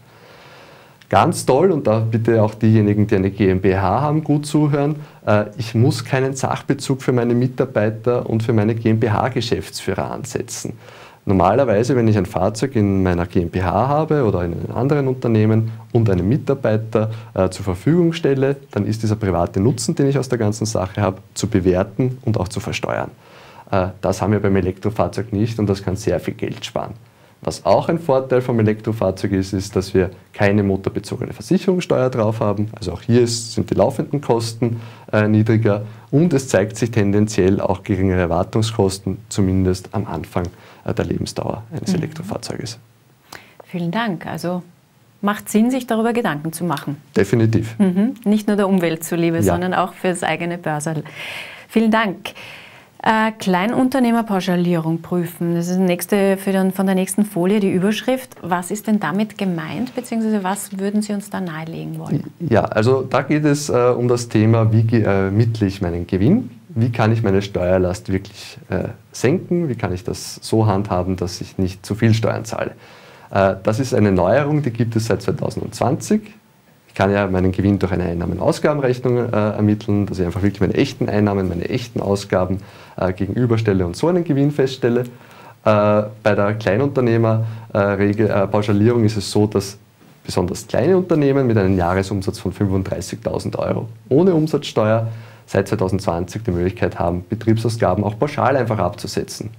Ganz toll, und da bitte auch diejenigen, die eine GmbH haben, gut zuhören. Äh, ich muss keinen Sachbezug für meine Mitarbeiter und für meine GmbH-Geschäftsführer ansetzen. Normalerweise, wenn ich ein Fahrzeug in meiner GmbH habe oder in einem anderen Unternehmen und einen Mitarbeiter äh, zur Verfügung stelle, dann ist dieser private Nutzen, den ich aus der ganzen Sache habe, zu bewerten und auch zu versteuern. Äh, das haben wir beim Elektrofahrzeug nicht und das kann sehr viel Geld sparen. Was auch ein Vorteil vom Elektrofahrzeug ist, ist, dass wir keine motorbezogene Versicherungssteuer drauf haben. Also auch hier ist, sind die laufenden Kosten äh, niedriger und es zeigt sich tendenziell auch geringere Erwartungskosten, zumindest am Anfang äh, der Lebensdauer eines mhm. Elektrofahrzeuges. Vielen Dank. Also macht Sinn, sich darüber Gedanken zu machen. Definitiv. Mhm. Nicht nur der Umwelt zuliebe, ja. sondern auch für das eigene Börserl. Vielen Dank. Äh, Kleinunternehmerpauschalierung prüfen. Das ist nächste für den, von der nächsten Folie die Überschrift. Was ist denn damit gemeint, beziehungsweise was würden Sie uns da nahelegen wollen? Ja, also da geht es äh, um das Thema, wie ermittle äh, ich meinen Gewinn? Wie kann ich meine Steuerlast wirklich äh, senken? Wie kann ich das so handhaben, dass ich nicht zu viel Steuern zahle? Äh, das ist eine Neuerung, die gibt es seit 2020. Ich kann ja meinen Gewinn durch eine Einnahmen-Ausgabenrechnung äh, ermitteln, dass ich einfach wirklich meine echten Einnahmen, meine echten Ausgaben äh, gegenüberstelle und so einen Gewinn feststelle. Äh, bei der Kleinunternehmerpauschalierung äh, ist es so, dass besonders kleine Unternehmen mit einem Jahresumsatz von 35.000 Euro ohne Umsatzsteuer seit 2020 die Möglichkeit haben, Betriebsausgaben auch pauschal einfach abzusetzen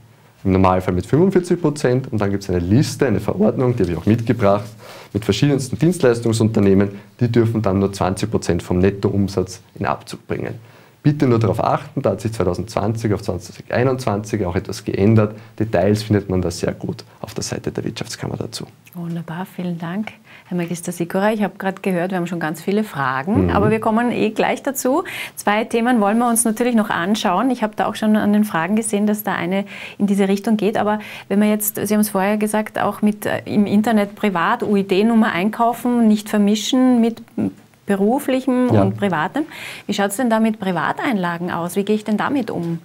im Normalfall mit 45 Prozent. Und dann gibt es eine Liste, eine Verordnung, die habe ich auch mitgebracht, mit verschiedensten Dienstleistungsunternehmen. Die dürfen dann nur 20 Prozent vom Nettoumsatz in Abzug bringen. Bitte nur darauf achten, da hat sich 2020 auf 2021 auch etwas geändert. Details findet man da sehr gut auf der Seite der Wirtschaftskammer dazu. Wunderbar, vielen Dank. Herr Magister Sikora, ich habe gerade gehört, wir haben schon ganz viele Fragen, mhm. aber wir kommen eh gleich dazu. Zwei Themen wollen wir uns natürlich noch anschauen. Ich habe da auch schon an den Fragen gesehen, dass da eine in diese Richtung geht. Aber wenn man jetzt, Sie haben es vorher gesagt, auch mit äh, im Internet privat UID-Nummer einkaufen, nicht vermischen mit beruflichem ja. und privatem. Wie schaut es denn da mit Privateinlagen aus? Wie gehe ich denn damit um?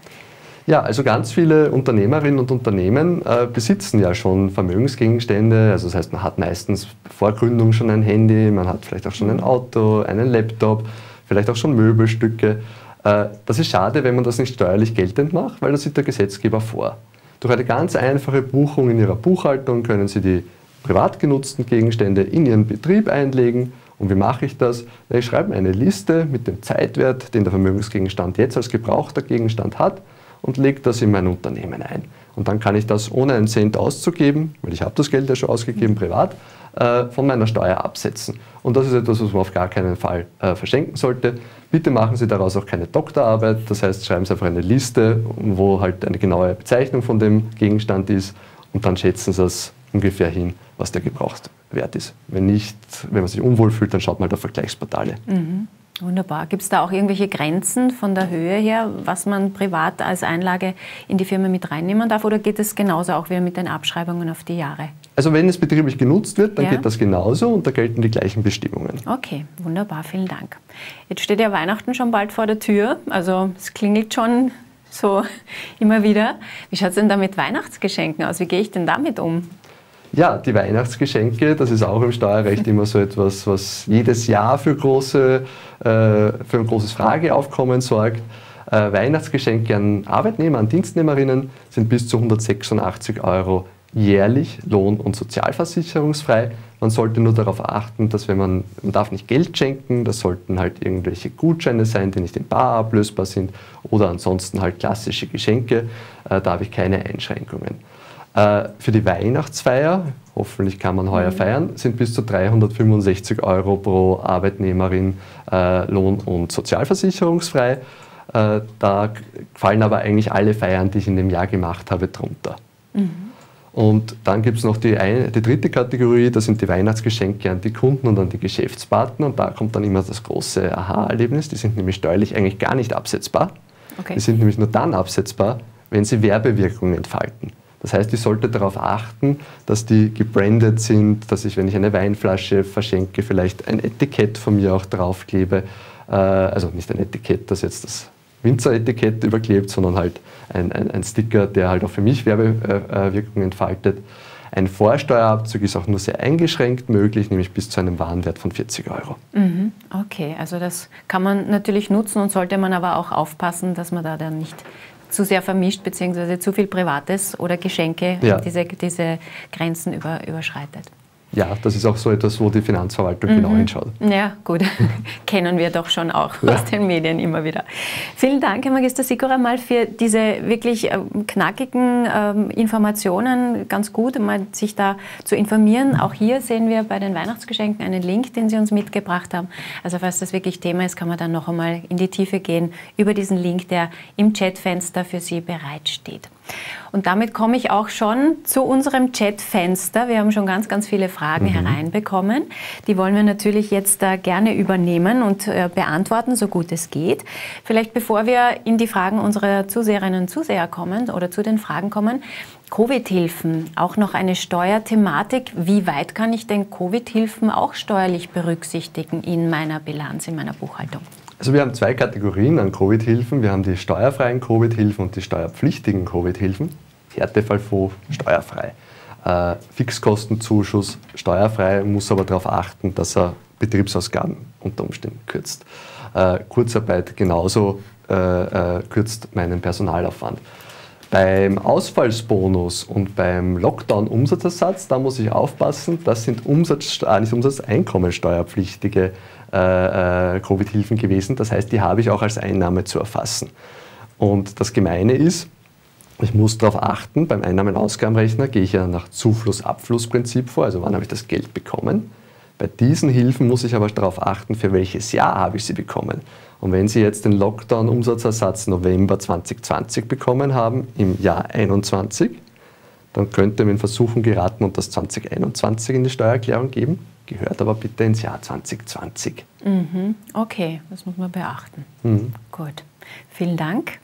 Ja, also ganz viele Unternehmerinnen und Unternehmen äh, besitzen ja schon Vermögensgegenstände. Also das heißt, man hat meistens vor Gründung schon ein Handy, man hat vielleicht auch schon ein Auto, einen Laptop, vielleicht auch schon Möbelstücke. Äh, das ist schade, wenn man das nicht steuerlich geltend macht, weil das sieht der Gesetzgeber vor. Durch eine ganz einfache Buchung in Ihrer Buchhaltung können Sie die privat genutzten Gegenstände in Ihren Betrieb einlegen. Und wie mache ich das? Ich schreibe eine Liste mit dem Zeitwert, den der Vermögensgegenstand jetzt als gebrauchter Gegenstand hat und lege das in mein Unternehmen ein. Und dann kann ich das ohne einen Cent auszugeben, weil ich habe das Geld ja schon ausgegeben privat, äh, von meiner Steuer absetzen. Und das ist etwas, was man auf gar keinen Fall äh, verschenken sollte. Bitte machen Sie daraus auch keine Doktorarbeit, das heißt, schreiben Sie einfach eine Liste, wo halt eine genaue Bezeichnung von dem Gegenstand ist und dann schätzen Sie es ungefähr hin, was der Gebrauchswert ist. Wenn nicht, wenn man sich unwohl fühlt, dann schaut mal auf Vergleichsportale. Mhm. Wunderbar. Gibt es da auch irgendwelche Grenzen von der Höhe her, was man privat als Einlage in die Firma mit reinnehmen darf? Oder geht es genauso auch wieder mit den Abschreibungen auf die Jahre? Also wenn es betrieblich genutzt wird, dann ja. geht das genauso und da gelten die gleichen Bestimmungen. Okay, wunderbar, vielen Dank. Jetzt steht ja Weihnachten schon bald vor der Tür. Also es klingelt schon so immer wieder. Wie schaut es denn da mit Weihnachtsgeschenken aus? Wie gehe ich denn damit um? Ja, die Weihnachtsgeschenke, das ist auch im Steuerrecht immer so etwas, was jedes Jahr für, große, äh, für ein großes Frageaufkommen sorgt. Äh, Weihnachtsgeschenke an Arbeitnehmer, an Dienstnehmerinnen sind bis zu 186 Euro jährlich lohn- und sozialversicherungsfrei. Man sollte nur darauf achten, dass wenn man, man darf nicht Geld schenken, das sollten halt irgendwelche Gutscheine sein, die nicht in Bar ablösbar sind oder ansonsten halt klassische Geschenke, äh, da habe ich keine Einschränkungen. Äh, für die Weihnachtsfeier, hoffentlich kann man heuer mhm. feiern, sind bis zu 365 Euro pro Arbeitnehmerin äh, lohn- und sozialversicherungsfrei. Äh, da fallen aber eigentlich alle Feiern, die ich in dem Jahr gemacht habe, drunter. Mhm. Und dann gibt es noch die, eine, die dritte Kategorie, das sind die Weihnachtsgeschenke an die Kunden und an die Geschäftspartner. Und da kommt dann immer das große Aha-Erlebnis. Die sind nämlich steuerlich eigentlich gar nicht absetzbar. Okay. Die sind nämlich nur dann absetzbar, wenn sie Werbewirkung entfalten. Das heißt, ich sollte darauf achten, dass die gebrandet sind, dass ich, wenn ich eine Weinflasche verschenke, vielleicht ein Etikett von mir auch draufklebe. Äh, also nicht ein Etikett, das jetzt das Winzer-Etikett überklebt, sondern halt ein, ein, ein, Sticker, der halt auch für mich Werbewirkung entfaltet. Ein Vorsteuerabzug ist auch nur sehr eingeschränkt möglich, nämlich bis zu einem Warenwert von 40 Euro. Mhm, okay, also das kann man natürlich nutzen und sollte man aber auch aufpassen, dass man da dann nicht zu sehr vermischt, beziehungsweise zu viel Privates oder Geschenke ja. diese, diese Grenzen über, überschreitet. Ja, das ist auch so etwas, wo die Finanzverwaltung genau mhm. genau hinschaut. Ja, gut. Kennen wir doch schon auch ja. aus den Medien immer wieder. Vielen Dank, Herr Magister Sikora, mal für diese wirklich ähm, knackigen ähm, Informationen. Ganz gut, mal sich da zu informieren. Auch hier sehen wir bei den Weihnachtsgeschenken einen Link, den Sie uns mitgebracht haben. Also falls das wirklich Thema ist, kann man dann noch einmal in die Tiefe gehen über diesen Link, der im Chatfenster für Sie bereitsteht. Und damit komme ich auch schon zu unserem Chatfenster. Wir haben schon ganz, ganz viele Fragen mhm. hereinbekommen. Die wollen wir natürlich jetzt äh, gerne übernehmen und äh, beantworten, so gut es geht. Vielleicht bevor wir in die Fragen unserer Zuseherinnen und Zuseher kommen oder zu den Fragen kommen, Covid-Hilfen, auch noch eine Steuerthematik. Wie weit kann ich denn Covid-Hilfen auch steuerlich berücksichtigen in meiner Bilanz, in meiner Buchhaltung? Also wir haben zwei Kategorien an Covid-Hilfen. Wir haben die steuerfreien Covid-Hilfen und die steuerpflichtigen Covid-Hilfen. Härtefallfonds steuerfrei. Äh, Fixkostenzuschuss steuerfrei, muss aber darauf achten, dass er Betriebsausgaben unter Umständen kürzt. Äh, Kurzarbeit genauso äh, äh kürzt meinen Personalaufwand. Beim Ausfallsbonus und beim Lockdown-Umsatzersatz, da muss ich aufpassen, das sind Umsatz, äh, nicht Umsatz, einkommensteuerpflichtige äh, Covid-Hilfen gewesen. Das heißt, die habe ich auch als Einnahme zu erfassen. Und das Gemeine ist, ich muss darauf achten, beim Einnahmen-Ausgabenrechner gehe ich ja nach Zufluss-Abfluss-Prinzip vor, also wann habe ich das Geld bekommen. Bei diesen Hilfen muss ich aber darauf achten, für welches Jahr habe ich sie bekommen. Und wenn Sie jetzt den Lockdown-Umsatzersatz November 2020 bekommen haben, im Jahr 2021, dann könnte man in Versuchung geraten und das 2021 in die Steuererklärung geben gehört aber bitte ins Jahr 2020. Mhm. Okay, das muss man beachten. Mhm. Gut, vielen Dank.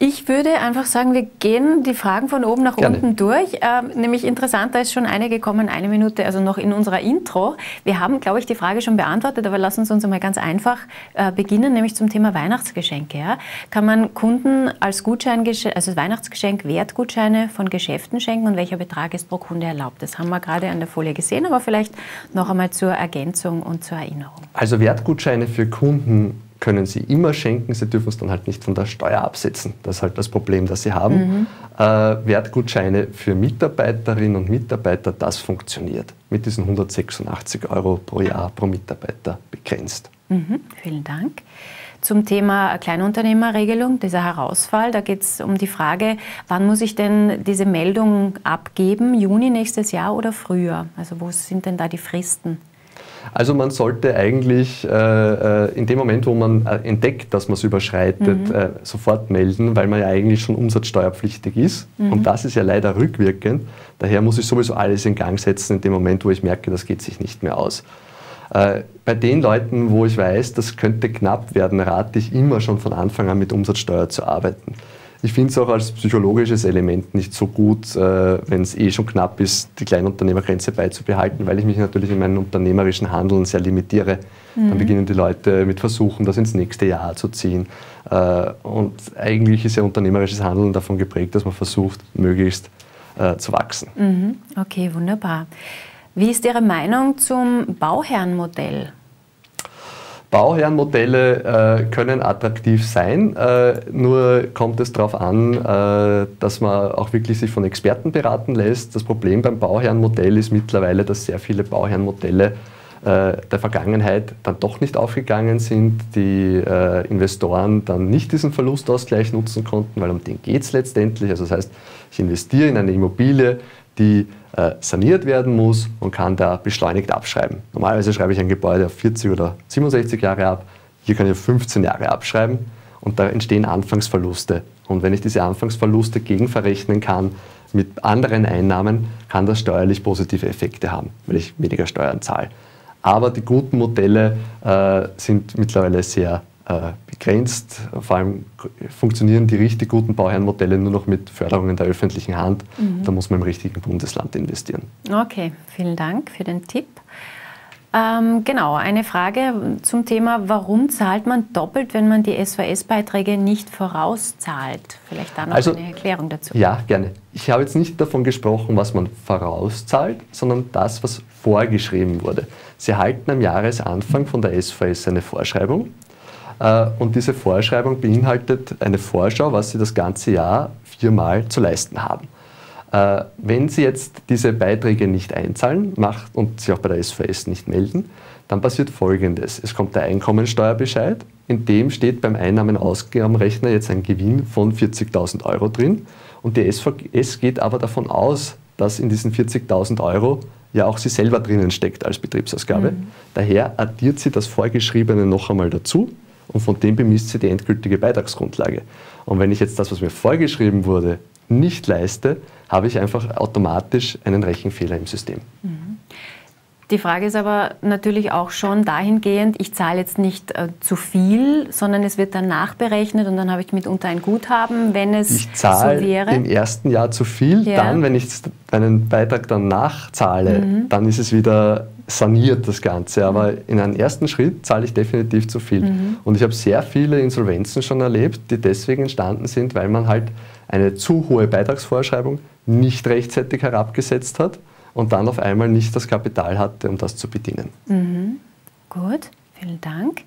Ich würde einfach sagen, wir gehen die Fragen von oben nach Gerne. unten durch. Ähm, nämlich interessant, da ist schon eine gekommen, eine Minute, also noch in unserer Intro. Wir haben, glaube ich, die Frage schon beantwortet, aber lassen Sie uns einmal ganz einfach äh, beginnen, nämlich zum Thema Weihnachtsgeschenke. Ja? Kann man Kunden als also Weihnachtsgeschenk Wertgutscheine von Geschäften schenken und welcher Betrag ist pro Kunde erlaubt? Das haben wir gerade an der Folie gesehen, aber vielleicht noch einmal zur Ergänzung und zur Erinnerung. Also Wertgutscheine für Kunden können sie immer schenken, sie dürfen es dann halt nicht von der Steuer absetzen. Das ist halt das Problem, das sie haben. Mhm. Äh, Wertgutscheine für Mitarbeiterinnen und Mitarbeiter, das funktioniert mit diesen 186 Euro pro Jahr pro Mitarbeiter begrenzt. Mhm. Vielen Dank. Zum Thema Kleinunternehmerregelung, dieser Herausfall, da geht es um die Frage, wann muss ich denn diese Meldung abgeben? Juni nächstes Jahr oder früher? Also wo sind denn da die Fristen? Also man sollte eigentlich äh, äh, in dem Moment, wo man äh, entdeckt, dass man es überschreitet, mhm. äh, sofort melden, weil man ja eigentlich schon umsatzsteuerpflichtig ist. Mhm. Und das ist ja leider rückwirkend. Daher muss ich sowieso alles in Gang setzen in dem Moment, wo ich merke, das geht sich nicht mehr aus. Äh, bei den Leuten, wo ich weiß, das könnte knapp werden, rate ich immer schon von Anfang an mit Umsatzsteuer zu arbeiten. Ich finde es auch als psychologisches Element nicht so gut, äh, wenn es eh schon knapp ist, die Kleinunternehmergrenze beizubehalten, weil ich mich natürlich in meinem unternehmerischen Handeln sehr limitiere. Mhm. Dann beginnen die Leute mit Versuchen, das ins nächste Jahr zu ziehen. Äh, und eigentlich ist ja unternehmerisches Handeln davon geprägt, dass man versucht, möglichst äh, zu wachsen. Mhm. Okay, wunderbar. Wie ist Ihre Meinung zum Bauherrenmodell? Bauherrenmodelle äh, können attraktiv sein, äh, nur kommt es darauf an, äh, dass man auch wirklich sich von Experten beraten lässt. Das Problem beim Bauherrenmodell ist mittlerweile, dass sehr viele Bauherrenmodelle äh, der Vergangenheit dann doch nicht aufgegangen sind, die äh, Investoren dann nicht diesen Verlustausgleich nutzen konnten, weil um den geht es letztendlich. Also das heißt, ich investiere in eine Immobilie, die saniert werden muss und kann da beschleunigt abschreiben. Normalerweise schreibe ich ein Gebäude auf 40 oder 67 Jahre ab. Hier kann ich auf 15 Jahre abschreiben und da entstehen Anfangsverluste. Und wenn ich diese Anfangsverluste gegenverrechnen kann mit anderen Einnahmen, kann das steuerlich positive Effekte haben, weil ich weniger Steuern zahle. Aber die guten Modelle äh, sind mittlerweile sehr äh, begrenzt. Vor allem funktionieren die richtig guten Bauherrenmodelle nur noch mit Förderungen der öffentlichen Hand. Mhm. Da muss man im richtigen Bundesland investieren. Okay, vielen Dank für den Tipp. Ähm, genau, eine Frage zum Thema, warum zahlt man doppelt, wenn man die SVS-Beiträge nicht vorauszahlt? Vielleicht da noch also, eine Erklärung dazu. Ja, gerne. Ich habe jetzt nicht davon gesprochen, was man vorauszahlt, sondern das, was vorgeschrieben wurde. Sie erhalten am Jahresanfang von der SVS eine Vorschreibung äh, und diese Vorschreibung beinhaltet eine Vorschau, was Sie das ganze Jahr viermal zu leisten haben. Äh, wenn Sie jetzt diese Beiträge nicht einzahlen macht und sich auch bei der SVS nicht melden, dann passiert Folgendes. Es kommt der Einkommensteuerbescheid, in dem steht beim Einnahmen-Ausgabenrechner jetzt ein Gewinn von 40.000 Euro drin und die SVS geht aber davon aus, dass in diesen 40.000 Euro ja auch sie selber drinnen steckt als Betriebsausgabe. Mhm. Daher addiert sie das Vorgeschriebene noch einmal dazu und von dem bemisst sie die endgültige Beitragsgrundlage. Und wenn ich jetzt das, was mir vorgeschrieben wurde, nicht leiste, habe ich einfach automatisch einen Rechenfehler im System. Mhm. Die Frage ist aber natürlich auch schon dahingehend, ich zahle jetzt nicht äh, zu viel, sondern es wird dann nachberechnet und dann habe ich mitunter ein Guthaben, wenn es ich zahle so wäre. im ersten Jahr zu viel, ja. dann, wenn ich einen Beitrag dann nachzahle, mhm. dann ist es wieder saniert das Ganze. Aber in einem ersten Schritt zahle ich definitiv zu viel. Mhm. Und ich habe sehr viele Insolvenzen schon erlebt, die deswegen entstanden sind, weil man halt eine zu hohe Beitragsvorschreibung nicht rechtzeitig herabgesetzt hat und dann auf einmal nicht das Kapital hatte, um das zu bedienen. Mhm. Gut, vielen Dank.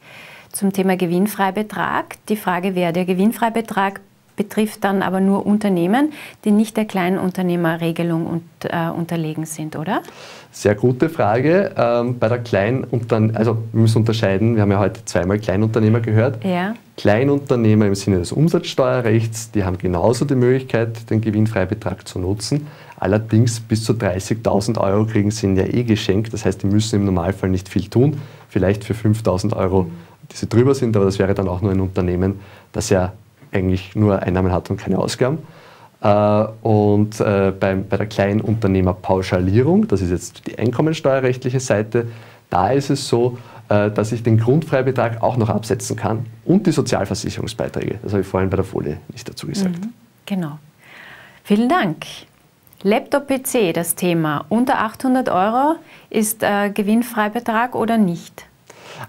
Zum Thema Gewinnfreibetrag. Die Frage wäre, der Gewinnfreibetrag betrifft dann aber nur Unternehmen, die nicht der Kleinunternehmerregelung und, äh, unterlegen sind, oder? Sehr gute Frage. Ähm, bei der Kleinunternehmer, also wir müssen unterscheiden, wir haben ja heute zweimal Kleinunternehmer gehört. Ja. Kleinunternehmer im Sinne des Umsatzsteuerrechts, die haben genauso die Möglichkeit, den Gewinnfreibetrag zu nutzen. Allerdings bis zu 30.000 Euro kriegen sie ihn ja eh geschenkt. Das heißt, die müssen im Normalfall nicht viel tun. Vielleicht für 5.000 Euro, die sie drüber sind, aber das wäre dann auch nur ein Unternehmen, das ja eigentlich nur Einnahmen hat und keine Ausgaben. Äh, und äh, bei, der Kleinunternehmerpauschalierung, das ist jetzt die einkommensteuerrechtliche Seite, da ist es so, äh, dass ich den Grundfreibetrag auch noch absetzen kann und die Sozialversicherungsbeiträge. Das habe ich vorhin bei der Folie nicht dazu gesagt. Mhm, genau. Vielen Dank. Laptop-PC, das Thema. Unter 800 Euro ist äh, Gewinnfreibetrag oder nicht?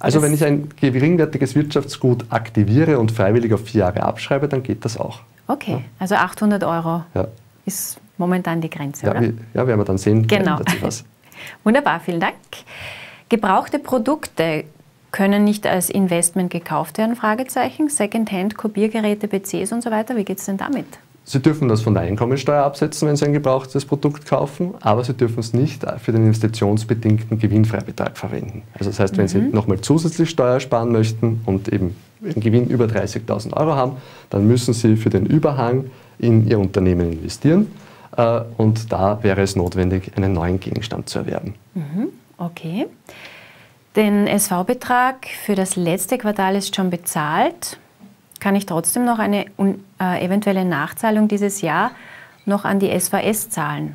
Also das wenn ich ein geringwertiges Wirtschaftsgut aktiviere und freiwillig auf vier Jahre abschreibe, dann geht das auch. Okay, ja. also 800 Euro ja. ist momentan die Grenze, ja, oder? Wie, ja, werden wir dann sehen. Genau. Wunderbar, vielen Dank. Gebrauchte Produkte können nicht als Investment gekauft werden? Fragezeichen. Secondhand, Kopiergeräte, PCs und so weiter. Wie geht es denn damit? Sie dürfen das von der Einkommensteuer absetzen, wenn Sie ein gebrauchtes Produkt kaufen, aber Sie dürfen es nicht für den investitionsbedingten Gewinnfreibetrag verwenden. Also das heißt, wenn mhm. Sie nochmal zusätzlich Steuer sparen möchten und eben einen Gewinn über 30.000 Euro haben, dann müssen Sie für den Überhang in Ihr Unternehmen investieren äh, und da wäre es notwendig, einen neuen Gegenstand zu erwerben. Mhm. Okay. Den SV-Betrag für das letzte Quartal ist schon bezahlt kann ich trotzdem noch eine äh, eventuelle Nachzahlung dieses Jahr noch an die SVS zahlen?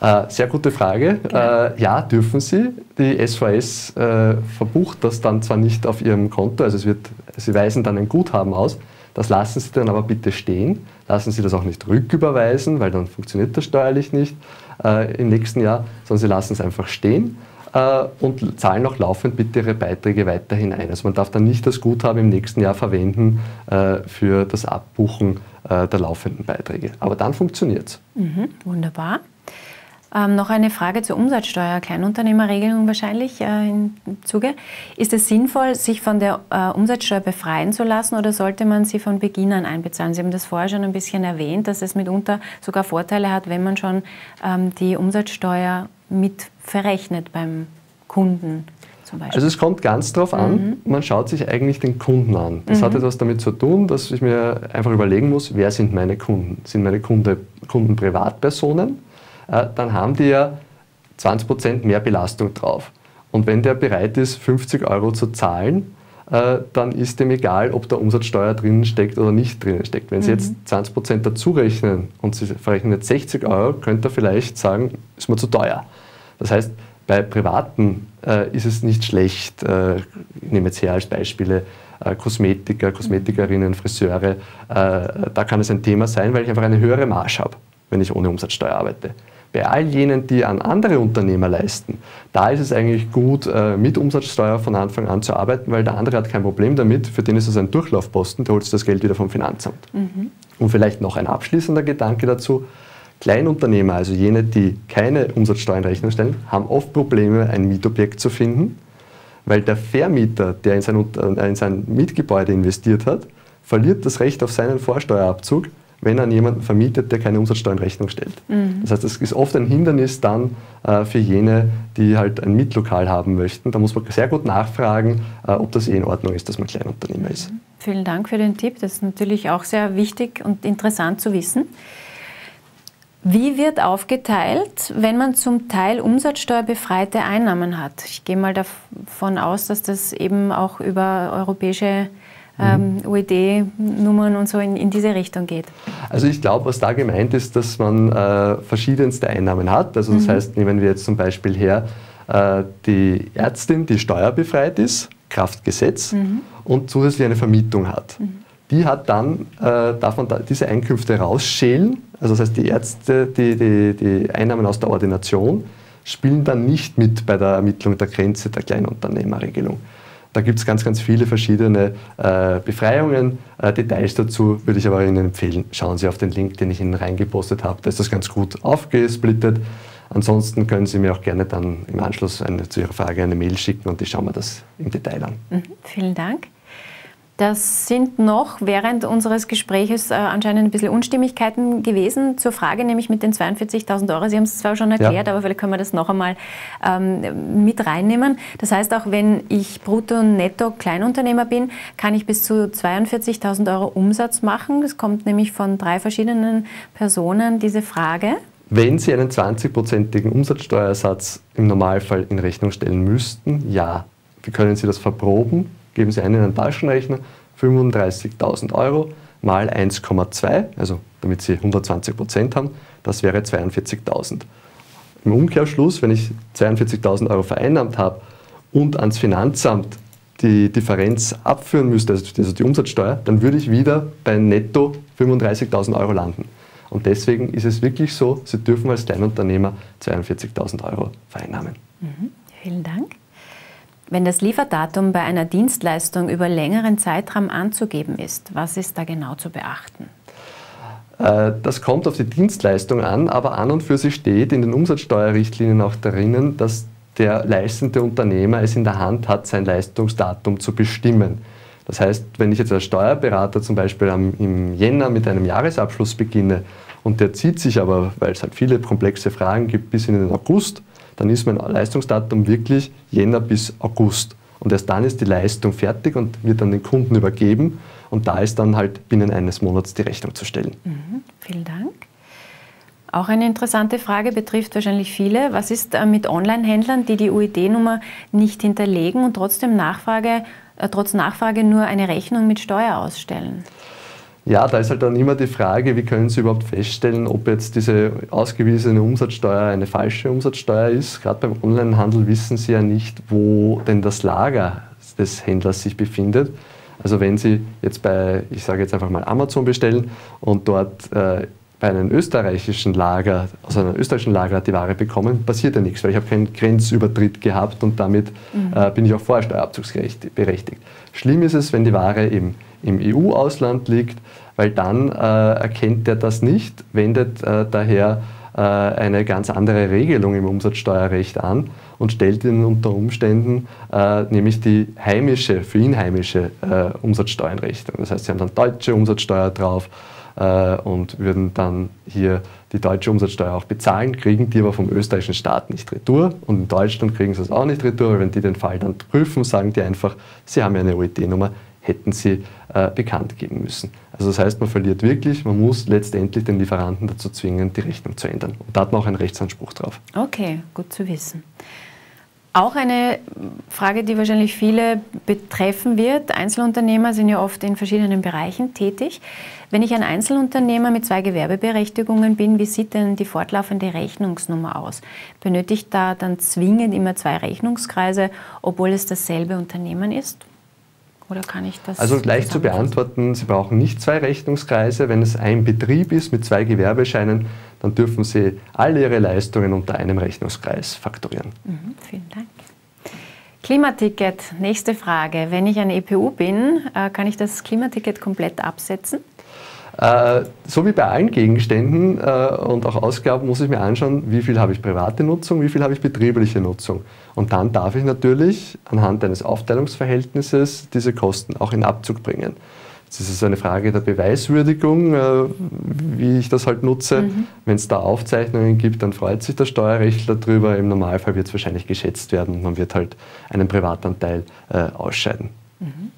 Äh, sehr gute Frage. Genau. Äh, ja, dürfen Sie. Die SVS äh, verbucht das dann zwar nicht auf Ihrem Konto, also es wird, Sie weisen dann ein Guthaben aus. Das lassen Sie dann aber bitte stehen. Lassen Sie das auch nicht rücküberweisen, weil dann funktioniert das steuerlich nicht im nächsten Jahr, sondern Sie lassen es einfach stehen. Äh, und zahlen auch laufend bitte ihre Beiträge weiterhin ein. Also man darf dann nicht das Guthaben im nächsten Jahr verwenden äh, für das Abbuchen äh, der laufenden Beiträge. Aber dann funktioniert es. Mhm, wunderbar. Ähm, noch eine Frage zur Umsatzsteuer, Kleinunternehmerregelung wahrscheinlich äh, im Zuge. Ist es sinnvoll, sich von der äh, Umsatzsteuer befreien zu lassen oder sollte man sie von Beginn an einbezahlen? Sie haben das vorher schon ein bisschen erwähnt, dass es mitunter sogar Vorteile hat, wenn man schon ähm, die Umsatzsteuer mit verrechnet beim Kunden. Also es kommt ganz darauf an, mhm. man schaut sich eigentlich den Kunden an. Das mhm. hat etwas damit zu tun, dass ich mir einfach überlegen muss, wer sind meine Kunden? Sind meine Kunde, Kunden Privatpersonen? Äh, dann haben die ja 20% mehr Belastung drauf. Und wenn der bereit ist, 50 Euro zu zahlen, äh, dann ist dem egal, ob da Umsatzsteuer drinnen steckt oder nicht drinnen steckt. Wenn Sie mhm. jetzt 20% dazu rechnen und Sie verrechnen jetzt 60 Euro, könnte er vielleicht sagen, ist mir zu teuer. Das heißt, bei Privaten äh, ist es nicht schlecht, äh, ich nehme jetzt her als Beispiele äh, Kosmetiker, Kosmetikerinnen, Friseure, äh, da kann es ein Thema sein, weil ich einfach eine höhere Marge habe, wenn ich ohne Umsatzsteuer arbeite. Bei all jenen, die an andere Unternehmer leisten, da ist es eigentlich gut, äh, mit Umsatzsteuer von Anfang an zu arbeiten, weil der andere hat kein Problem damit. Für den ist es ein Durchlaufposten, der holt sich das Geld wieder vom Finanzamt. Mhm. Und vielleicht noch ein abschließender Gedanke dazu. Kleinunternehmer, also jene, die keine Umsatzsteuer in Rechnung stellen, haben oft Probleme, ein Mietobjekt zu finden, weil der Vermieter, der in sein, äh, in sein Mietgebäude investiert hat, verliert das Recht auf seinen Vorsteuerabzug wenn er jemanden vermietet, der keine Umsatzsteuer in Rechnung stellt. Mhm. Das heißt, das ist oft ein Hindernis dann äh, für jene, die halt ein Mietlokal haben möchten. Da muss man sehr gut nachfragen, äh, ob das eh in Ordnung ist, dass man Kleinunternehmer ist. Mhm. Vielen Dank für den Tipp. Das ist natürlich auch sehr wichtig und interessant zu wissen. Wie wird aufgeteilt, wenn man zum Teil umsatzsteuerbefreite Einnahmen hat? Ich gehe mal davon aus, dass das eben auch über europäische ähm, OED-Nummern und so in, in, diese Richtung geht? Also ich glaube, was da gemeint ist, dass man äh, verschiedenste Einnahmen hat. Also das mhm. heißt, nehmen wir jetzt zum Beispiel her äh, die Ärztin, die steuerbefreit ist, Kraftgesetz, mhm. und zusätzlich eine Vermietung hat. Mhm. Die hat dann, äh, darf man da diese Einkünfte rausschälen. Also das heißt, die Ärzte, die, die, die Einnahmen aus der Ordination spielen dann nicht mit bei der Ermittlung der Grenze der Kleinunternehmerregelung. Da gibt es ganz, ganz viele verschiedene äh, Befreiungen. Äh, Details dazu würde ich aber Ihnen empfehlen. Schauen Sie auf den Link, den ich Ihnen reingepostet habe. Da ist das ganz gut aufgesplittet. Ansonsten können Sie mir auch gerne dann im Anschluss eine, zu Ihrer Frage eine Mail schicken und ich schaue mir das im Detail an. Mhm, vielen Dank. Das sind noch während unseres Gesprächs äh, anscheinend ein bisschen Unstimmigkeiten gewesen zur Frage, nämlich mit den 42.000 Euro. Sie haben es zwar schon erklärt, ja. aber vielleicht können wir das noch einmal ähm, mit reinnehmen. Das heißt, auch wenn ich brutto und netto Kleinunternehmer bin, kann ich bis zu 42.000 Euro Umsatz machen. Das kommt nämlich von drei verschiedenen Personen, diese Frage. Wenn Sie einen 20-prozentigen Umsatzsteuersatz im Normalfall in Rechnung stellen müssten, ja. Wie können Sie das verproben? Geben Sie einen in einen Taschenrechner, 35.000 Euro, mal 1,2, also damit Sie 120 Prozent haben, das wäre 42.000. Im Umkehrschluss, wenn ich 42.000 Euro vereinnahmt habe und ans Finanzamt die Differenz abführen müsste, also die Umsatzsteuer, dann würde ich wieder bei netto 35.000 Euro landen. Und deswegen ist es wirklich so, Sie dürfen als Kleinunternehmer 42.000 Euro vereinnahmen. Mhm, vielen Dank. Wenn das Lieferdatum bei einer Dienstleistung über längeren Zeitraum anzugeben ist, was ist da genau zu beachten? Äh, das kommt auf die Dienstleistung an, aber an und für sich steht in den Umsatzsteuerrichtlinien auch darin, dass der leistende Unternehmer es in der Hand hat, sein Leistungsdatum zu bestimmen. Das heißt, wenn ich jetzt als Steuerberater zum Beispiel im Jänner mit einem Jahresabschluss beginne und der zieht sich aber, weil es halt viele komplexe Fragen gibt, bis in den August, dann ist mein Leistungsdatum wirklich Jänner bis August. Und erst dann ist die Leistung fertig und wird dann den Kunden übergeben. Und da ist dann halt binnen eines Monats die Rechnung zu stellen. Mhm, vielen Dank. Auch eine interessante Frage betrifft wahrscheinlich viele. Was ist äh, mit Online-Händlern, die die UID-Nummer nicht hinterlegen und trotzdem Nachfrage, äh, trotz Nachfrage nur eine Rechnung mit Steuer ausstellen? Ja, da ist halt dann immer die Frage, wie können Sie überhaupt feststellen, ob jetzt diese ausgewiesene Umsatzsteuer eine falsche Umsatzsteuer ist. Gerade beim Onlinehandel wissen Sie ja nicht, wo denn das Lager des Händlers sich befindet. Also wenn Sie jetzt bei, ich sage jetzt einfach mal Amazon bestellen und dort äh, bei einem österreichischen Lager, aus einem österreichischen Lager die Ware bekommen, passiert ja nichts, weil ich habe keinen Grenzübertritt gehabt und damit mhm. äh, bin ich auch vorsteuerabzugsberechtigt. Schlimm ist es, wenn die Ware im, im EU-Ausland liegt, weil dann äh, erkennt er das nicht, wendet äh, daher äh, eine ganz andere Regelung im Umsatzsteuerrecht an und stellt ihn unter Umständen äh, nämlich die heimische, für ihn heimische äh, Umsatzsteuernrechnung. Das heißt, sie haben dann deutsche Umsatzsteuer drauf, äh, und würden dann hier die deutsche Umsatzsteuer auch bezahlen, kriegen die aber vom österreichischen Staat nicht retour. Und in Deutschland kriegen sie es auch nicht retour, weil wenn die den Fall dann prüfen, sagen die einfach, sie haben ja eine OET-Nummer, hätten sie bekannt geben müssen. Also das heißt, man verliert wirklich, man muss letztendlich den Lieferanten dazu zwingen, die Rechnung zu ändern. Und da hat man auch einen Rechtsanspruch drauf. Okay, gut zu wissen. Auch eine Frage, die wahrscheinlich viele betreffen wird. Einzelunternehmer sind ja oft in verschiedenen Bereichen tätig. Wenn ich ein Einzelunternehmer mit zwei Gewerbeberechtigungen bin, wie sieht denn die fortlaufende Rechnungsnummer aus? Benötigt da dann zwingend immer zwei Rechnungskreise, obwohl es dasselbe Unternehmen ist? Oder kann ich das? Also gleich zu beantworten, Sie brauchen nicht zwei Rechnungskreise. Wenn es ein Betrieb ist mit zwei Gewerbescheinen, dann dürfen Sie alle Ihre Leistungen unter einem Rechnungskreis faktorieren. Mhm, vielen Dank. Klimaticket, nächste Frage. Wenn ich ein EPU bin, äh, kann ich das Klimaticket komplett absetzen? Äh, so wie bei allen Gegenständen äh, und auch Ausgaben muss ich mir anschauen, wie viel habe ich private Nutzung, wie viel habe ich betriebliche Nutzung. Und dann darf ich natürlich anhand eines Aufteilungsverhältnisses diese Kosten auch in Abzug bringen. Das ist eine Frage der Beweiswürdigung, äh, wie ich das halt nutze. Mhm. Wenn es da Aufzeichnungen gibt, dann freut sich der Steuerrechtler darüber. Im Normalfall wird es wahrscheinlich geschätzt werden und man wird halt einen Privatanteil ausscheiden. Mhm.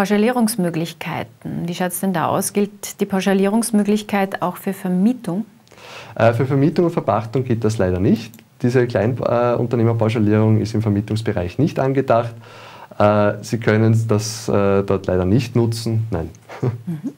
Pauschalierungsmöglichkeiten, wie schaut es denn da aus? Gilt die Pauschalierungsmöglichkeit auch für Vermietung? Äh, für Vermietung und Verpachtung geht das leider nicht. Diese Kleinunternehmerpauschalierung ist im Vermietungsbereich nicht angedacht. Äh, Sie können das äh, dort leider nicht nutzen. Nein. Mhm.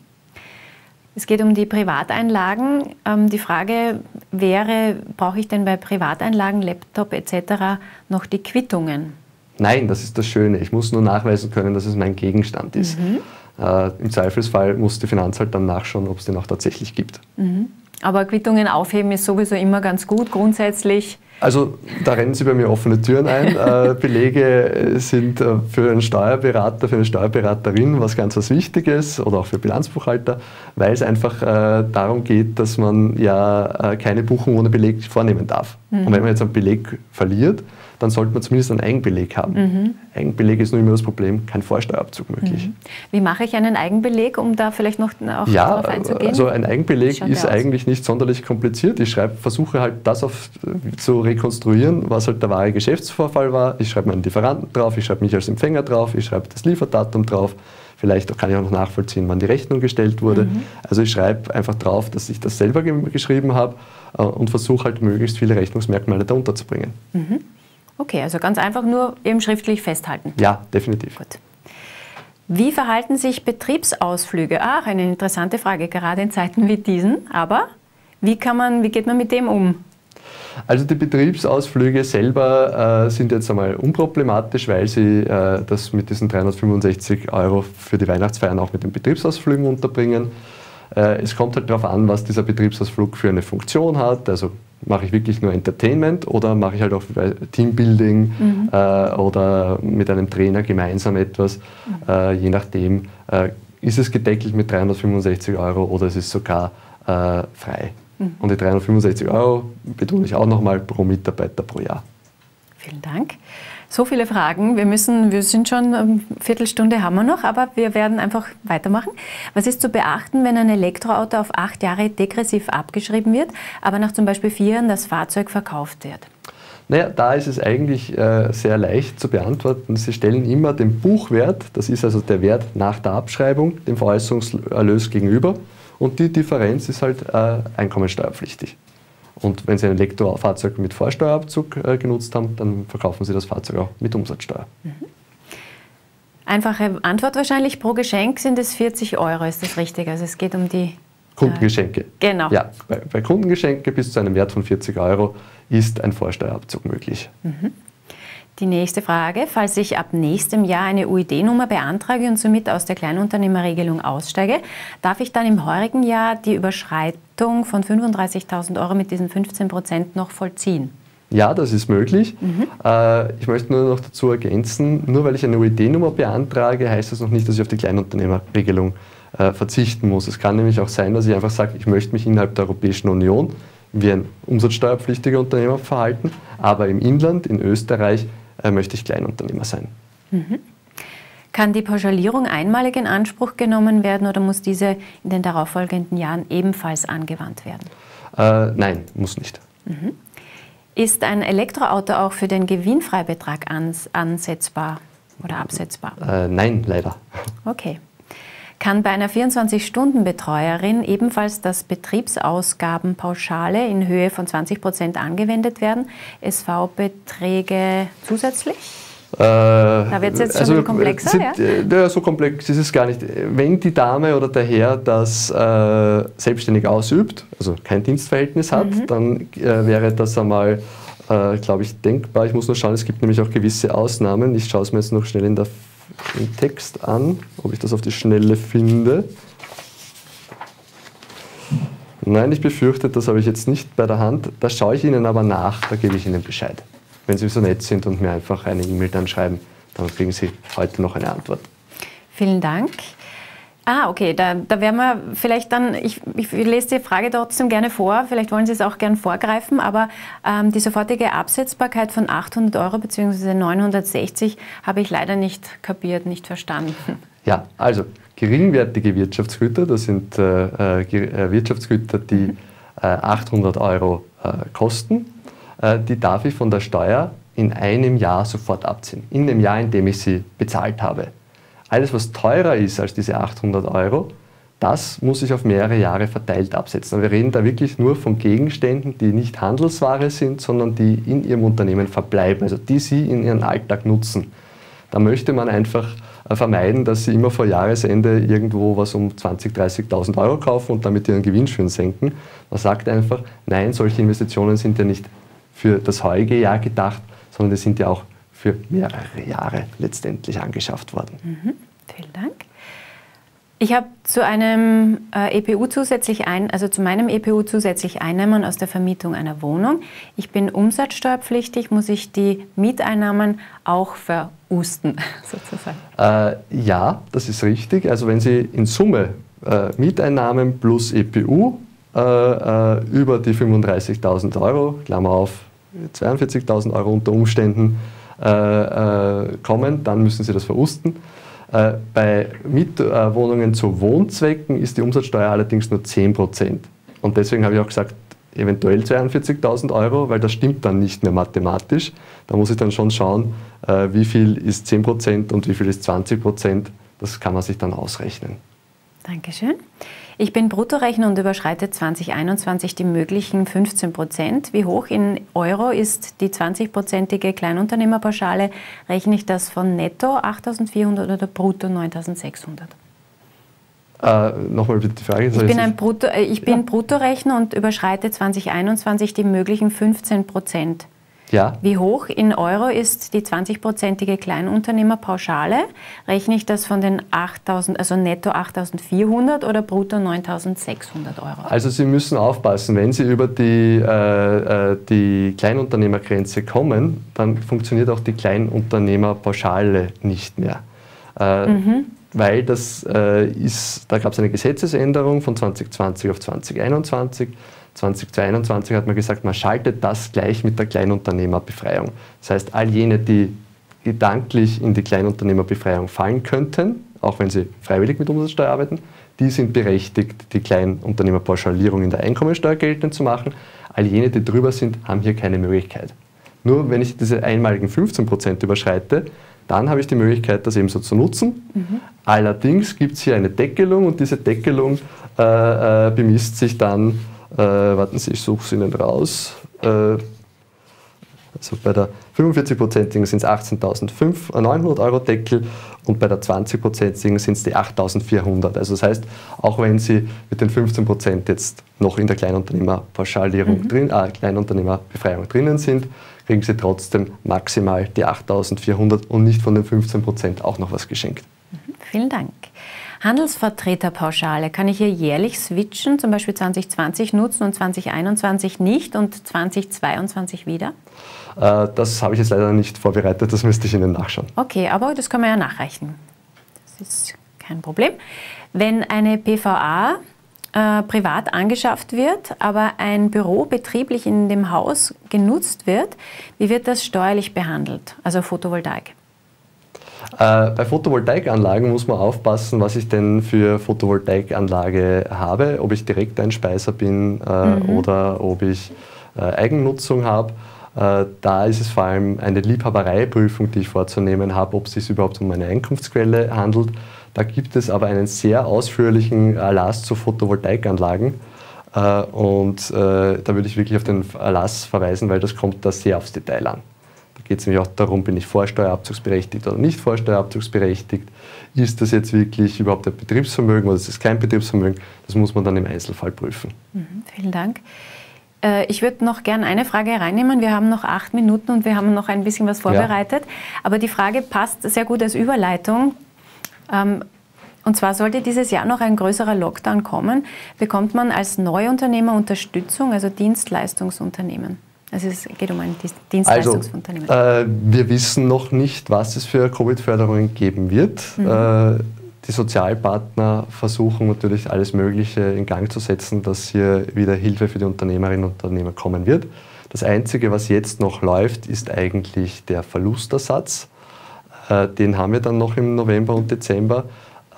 Es geht um die Privateinlagen. Ähm, die Frage wäre, brauche ich denn bei Privateinlagen, Laptop etc. noch die Quittungen? Nein, das ist das Schöne. Ich muss nur nachweisen können, dass es mein Gegenstand ist. Mhm. Äh, Im Zweifelsfall muss die Finanz halt dann nachschauen, ob es den auch tatsächlich gibt. Mhm. Aber Quittungen aufheben ist sowieso immer ganz gut, grundsätzlich. Also da rennen Sie bei mir offene Türen ein. äh, Belege sind äh, für einen Steuerberater, für eine Steuerberaterin was ganz was Wichtiges oder auch für Bilanzbuchhalter, weil es einfach äh, darum geht, dass man ja äh, keine Buchung ohne Beleg vornehmen darf. Mhm. Und wenn man jetzt einen Beleg verliert, dann sollte man zumindest einen Eigenbeleg haben. Mhm. Eigenbeleg ist nur immer das Problem, kein Vorsteuerabzug möglich. Mhm. Wie mache ich einen Eigenbeleg, um da vielleicht noch auch ja, darauf einzugehen? Also ein Eigenbeleg ist eigentlich nicht sonderlich kompliziert. Ich schreibe, versuche halt das auf, zu rekonstruieren, was halt der wahre Geschäftsvorfall war. Ich schreibe meinen Lieferanten drauf, ich schreibe mich als Empfänger drauf, ich schreibe das Lieferdatum drauf. Vielleicht kann ich auch noch nachvollziehen, wann die Rechnung gestellt wurde. Mhm. Also ich schreibe einfach drauf, dass ich das selber geschrieben habe äh, und versuche halt möglichst viele Rechnungsmerkmale da unterzubringen. Mhm. Okay, also ganz einfach nur eben schriftlich festhalten. Ja, definitiv. Gut. Wie verhalten sich Betriebsausflüge? Ach, eine interessante Frage, gerade in Zeiten wie diesen. Aber wie, kann man, wie geht man mit dem um? Also die Betriebsausflüge selber äh, sind jetzt einmal unproblematisch, weil sie äh, das mit diesen 365 Euro für die Weihnachtsfeiern auch mit den Betriebsausflügen unterbringen. Äh, es kommt halt darauf an, was dieser Betriebsausflug für eine Funktion hat. Also mache ich wirklich nur Entertainment oder mache ich halt auch Teambuilding mhm. äh, oder mit einem Trainer gemeinsam etwas. Äh, je nachdem äh, ist es gedeckelt mit 365 Euro oder ist es sogar äh, frei. Mhm. Und die 365 Euro betone ich auch nochmal pro Mitarbeiter pro Jahr. Vielen Dank. So viele Fragen. Wir müssen, wir sind schon eine Viertelstunde haben wir noch, aber wir werden einfach weitermachen. Was ist zu beachten, wenn ein Elektroauto auf acht Jahre degressiv abgeschrieben wird, aber nach zum Beispiel vier Jahren das Fahrzeug verkauft wird? Naja, da ist es eigentlich äh, sehr leicht zu beantworten. Sie stellen immer den Buchwert, das ist also der Wert nach der Abschreibung, dem Veräußerungserlös gegenüber und die Differenz ist halt äh, einkommensteuerpflichtig. Und wenn Sie ein Elektrofahrzeug mit Vorsteuerabzug äh, genutzt haben, dann verkaufen Sie das Fahrzeug auch mit Umsatzsteuer. Mhm. Einfache Antwort wahrscheinlich. Pro Geschenk sind es 40 Euro, ist das richtig? Also es geht um die... Äh, Kundengeschenke. genau. Ja, bei, bei Kundengeschenke bis zu einem Wert von 40 Euro ist ein Vorsteuerabzug möglich. Mhm. Die nächste Frage. Falls ich ab nächstem Jahr eine UID-Nummer beantrage und somit aus der Kleinunternehmerregelung aussteige, darf ich dann im heurigen Jahr die Überschreitung von 35.000 Euro mit diesen 15 Prozent noch vollziehen? Ja, das ist möglich. Mhm. Äh, ich möchte nur noch dazu ergänzen, nur weil ich eine UID-Nummer beantrage, heißt das noch nicht, dass ich auf die Kleinunternehmerregelung äh, verzichten muss. Es kann nämlich auch sein, dass ich einfach sage, ich möchte mich innerhalb der Europäischen Union wie ein umsatzsteuerpflichtiger Unternehmer verhalten, aber im Inland, in Österreich, möchte ich Kleinunternehmer sein. Mhm. Kann die Pauschalierung einmalig in Anspruch genommen werden oder muss diese in den darauffolgenden Jahren ebenfalls angewandt werden? Äh, nein, muss nicht. Mhm. Ist ein Elektroauto auch für den Gewinnfreibetrag ans ansetzbar oder absetzbar? Äh, nein, leider. Okay. Kann bei einer 24-Stunden-Betreuerin ebenfalls das Betriebsausgabenpauschale in Höhe von 20 Prozent angewendet werden? SV-Beträge zusätzlich? Äh, da wird es jetzt also, schon komplexer. Sind, ja? ja? so komplex ist es gar nicht. Wenn die Dame oder der Herr das äh, selbstständig ausübt, also kein Dienstverhältnis hat, mhm. dann äh, wäre das einmal, äh, glaube ich, denkbar. Ich muss nur schauen, es gibt nämlich auch gewisse Ausnahmen. Ich schaue es mir jetzt noch schnell in der den Text an, ob ich das auf die Schnelle finde. Nein, ich befürchte, das habe ich jetzt nicht bei der Hand. Da schaue ich Ihnen aber nach, da gebe ich Ihnen Bescheid. Wenn Sie so nett sind und mir einfach eine E-Mail dann schreiben, dann kriegen Sie heute noch eine Antwort. Vielen Dank. Ah, okay, da, da werden wir vielleicht dann, ich, ich lese die Frage trotzdem gerne vor, vielleicht wollen Sie es auch gerne vorgreifen, aber ähm, die sofortige Absetzbarkeit von 800 Euro bzw. 960 habe ich leider nicht kapiert, nicht verstanden. Ja, also geringwertige Wirtschaftsgüter, das sind äh, äh, äh Wirtschaftsgüter, die äh, 800 Euro äh, kosten, äh, die darf ich von der Steuer in einem Jahr sofort abziehen, in dem Jahr, in dem ich sie bezahlt habe. Alles, was teurer ist als diese 800 Euro, das muss ich auf mehrere Jahre verteilt absetzen. Wir reden da wirklich nur von Gegenständen, die nicht Handelsware sind, sondern die in Ihrem Unternehmen verbleiben, also die Sie in Ihrem Alltag nutzen. Da möchte man einfach äh, vermeiden, dass Sie immer vor Jahresende irgendwo was um 20.000, 30.000 Euro kaufen und damit Ihren Gewinn schön senken. Man sagt einfach, nein, solche Investitionen sind ja nicht für das heutige Jahr gedacht, sondern die sind ja auch für mehrere Jahre letztendlich angeschafft worden. Mhm. Vielen Dank. Ich habe zu einem äh, EPU zusätzlich ein, also zu meinem EPU zusätzlich Einnahmen aus der Vermietung einer Wohnung. Ich bin umsatzsteuerpflichtig, muss ich die Mieteinnahmen auch verusten, sozusagen? Äh, ja, das ist richtig. Also wenn Sie in Summe äh, Mieteinnahmen plus EPU äh, äh, über die 35.000 Euro, Klammer auf 42.000 Euro unter Umständen, äh, äh, kommen, dann müssen Sie das verusten. Äh, bei Mietwohnungen zu Wohnzwecken ist die Umsatzsteuer allerdings nur 10 Prozent. Und deswegen habe ich auch gesagt, eventuell 42.000 Euro, weil das stimmt dann nicht mehr mathematisch. Da muss ich dann schon schauen, wie viel ist 10 Prozent und wie viel ist 20 Prozent. Das kann man sich dann ausrechnen. Dankeschön. Ich bin Bruttorechner und überschreite 2021 die möglichen 15 Prozent. Wie hoch in Euro ist die 20-prozentige Kleinunternehmerpauschale? Rechne ich das von netto 8.400 oder brutto 9.600? Äh, Nochmal bitte die Frage. Ich bin, ein Brutto, äh, ich bin ja. Bruttorechner und überschreite 2021 die möglichen 15 Prozent. Ja. Wie hoch in Euro ist die 20-prozentige Kleinunternehmerpauschale? Rechne ich das von den 8.000, also netto 8.400 oder brutto 9.600 Euro? Also Sie müssen aufpassen, wenn Sie über die, äh, äh, die Kleinunternehmergrenze kommen, dann funktioniert auch die Kleinunternehmerpauschale nicht mehr. Äh, mhm. Weil das äh, ist, da gab es eine Gesetzesänderung von 2020 auf 2021 2021 hat man gesagt, man schaltet das gleich mit der Kleinunternehmerbefreiung. Das heißt, all jene, die gedanklich in die Kleinunternehmerbefreiung fallen könnten, auch wenn sie freiwillig mit Umsatzsteuer arbeiten, die sind berechtigt, die Kleinunternehmerpauschalierung in der Einkommensteuer geltend zu machen. All jene, die drüber sind, haben hier keine Möglichkeit. Nur wenn ich diese einmaligen 15% überschreite, dann habe ich die Möglichkeit, das ebenso zu nutzen. Mhm. Allerdings gibt es hier eine Deckelung und diese Deckelung äh, äh, bemisst sich dann äh, warten Sie, ich suche es Ihnen raus. Äh, also bei der 45-prozentigen sind es 18.900 Euro Deckel und bei der 20-prozentigen sind es die 8.400. Also das heißt, auch wenn Sie mit den 15 Prozent jetzt noch in der Kleinunternehmerpauschalierung mhm. drin, äh, Kleinunternehmerbefreiung drinnen sind, kriegen Sie trotzdem maximal die 8.400 und nicht von den 15 Prozent auch noch was geschenkt. Mhm. Vielen Dank. Handelsvertreterpauschale, kann ich hier jährlich switchen, zum Beispiel 2020 nutzen und 2021 nicht und 2022 wieder? Äh, das habe ich jetzt leider nicht vorbereitet, das müsste ich Ihnen nachschauen. Okay, aber das können wir ja nachrechnen. Das ist kein Problem. Wenn eine PVA äh, privat angeschafft wird, aber ein Büro betrieblich in dem Haus genutzt wird, wie wird das steuerlich behandelt, also Photovoltaik? Äh, bei Photovoltaikanlagen muss man aufpassen, was ich denn für Photovoltaikanlage habe, ob ich Direkteinspeiser bin äh, mhm. oder ob ich äh, Eigennutzung habe. Äh, da ist es vor allem eine Liebhabereiprüfung, die ich vorzunehmen habe, ob es sich überhaupt um eine Einkunftsquelle handelt. Da gibt es aber einen sehr ausführlichen Erlass zu Photovoltaikanlagen. Äh, und äh, da würde ich wirklich auf den Erlass verweisen, weil das kommt da sehr aufs Detail an geht es nämlich auch darum, bin ich vorsteuerabzugsberechtigt oder nicht vorsteuerabzugsberechtigt. Ist das jetzt wirklich überhaupt ein Betriebsvermögen oder ist es kein Betriebsvermögen? Das muss man dann im Einzelfall prüfen. Mhm, vielen Dank. Äh, ich würde noch gerne eine Frage reinnehmen. Wir haben noch acht Minuten und wir haben noch ein bisschen was vorbereitet. Ja. Aber die Frage passt sehr gut als Überleitung. Ähm, und zwar sollte dieses Jahr noch ein größerer Lockdown kommen, bekommt man als Neuunternehmer Unterstützung, also Dienstleistungsunternehmen. Also es geht um ein Dienstleistungsunternehmen. Also, äh, wir wissen noch nicht, was es für Covid-Förderungen geben wird. Mhm. Äh, die Sozialpartner versuchen natürlich alles Mögliche in Gang zu setzen, dass hier wieder Hilfe für die Unternehmerinnen und Unternehmer kommen wird. Das Einzige, was jetzt noch läuft, ist eigentlich der Verlustersatz. Äh, den haben wir dann noch im November und Dezember.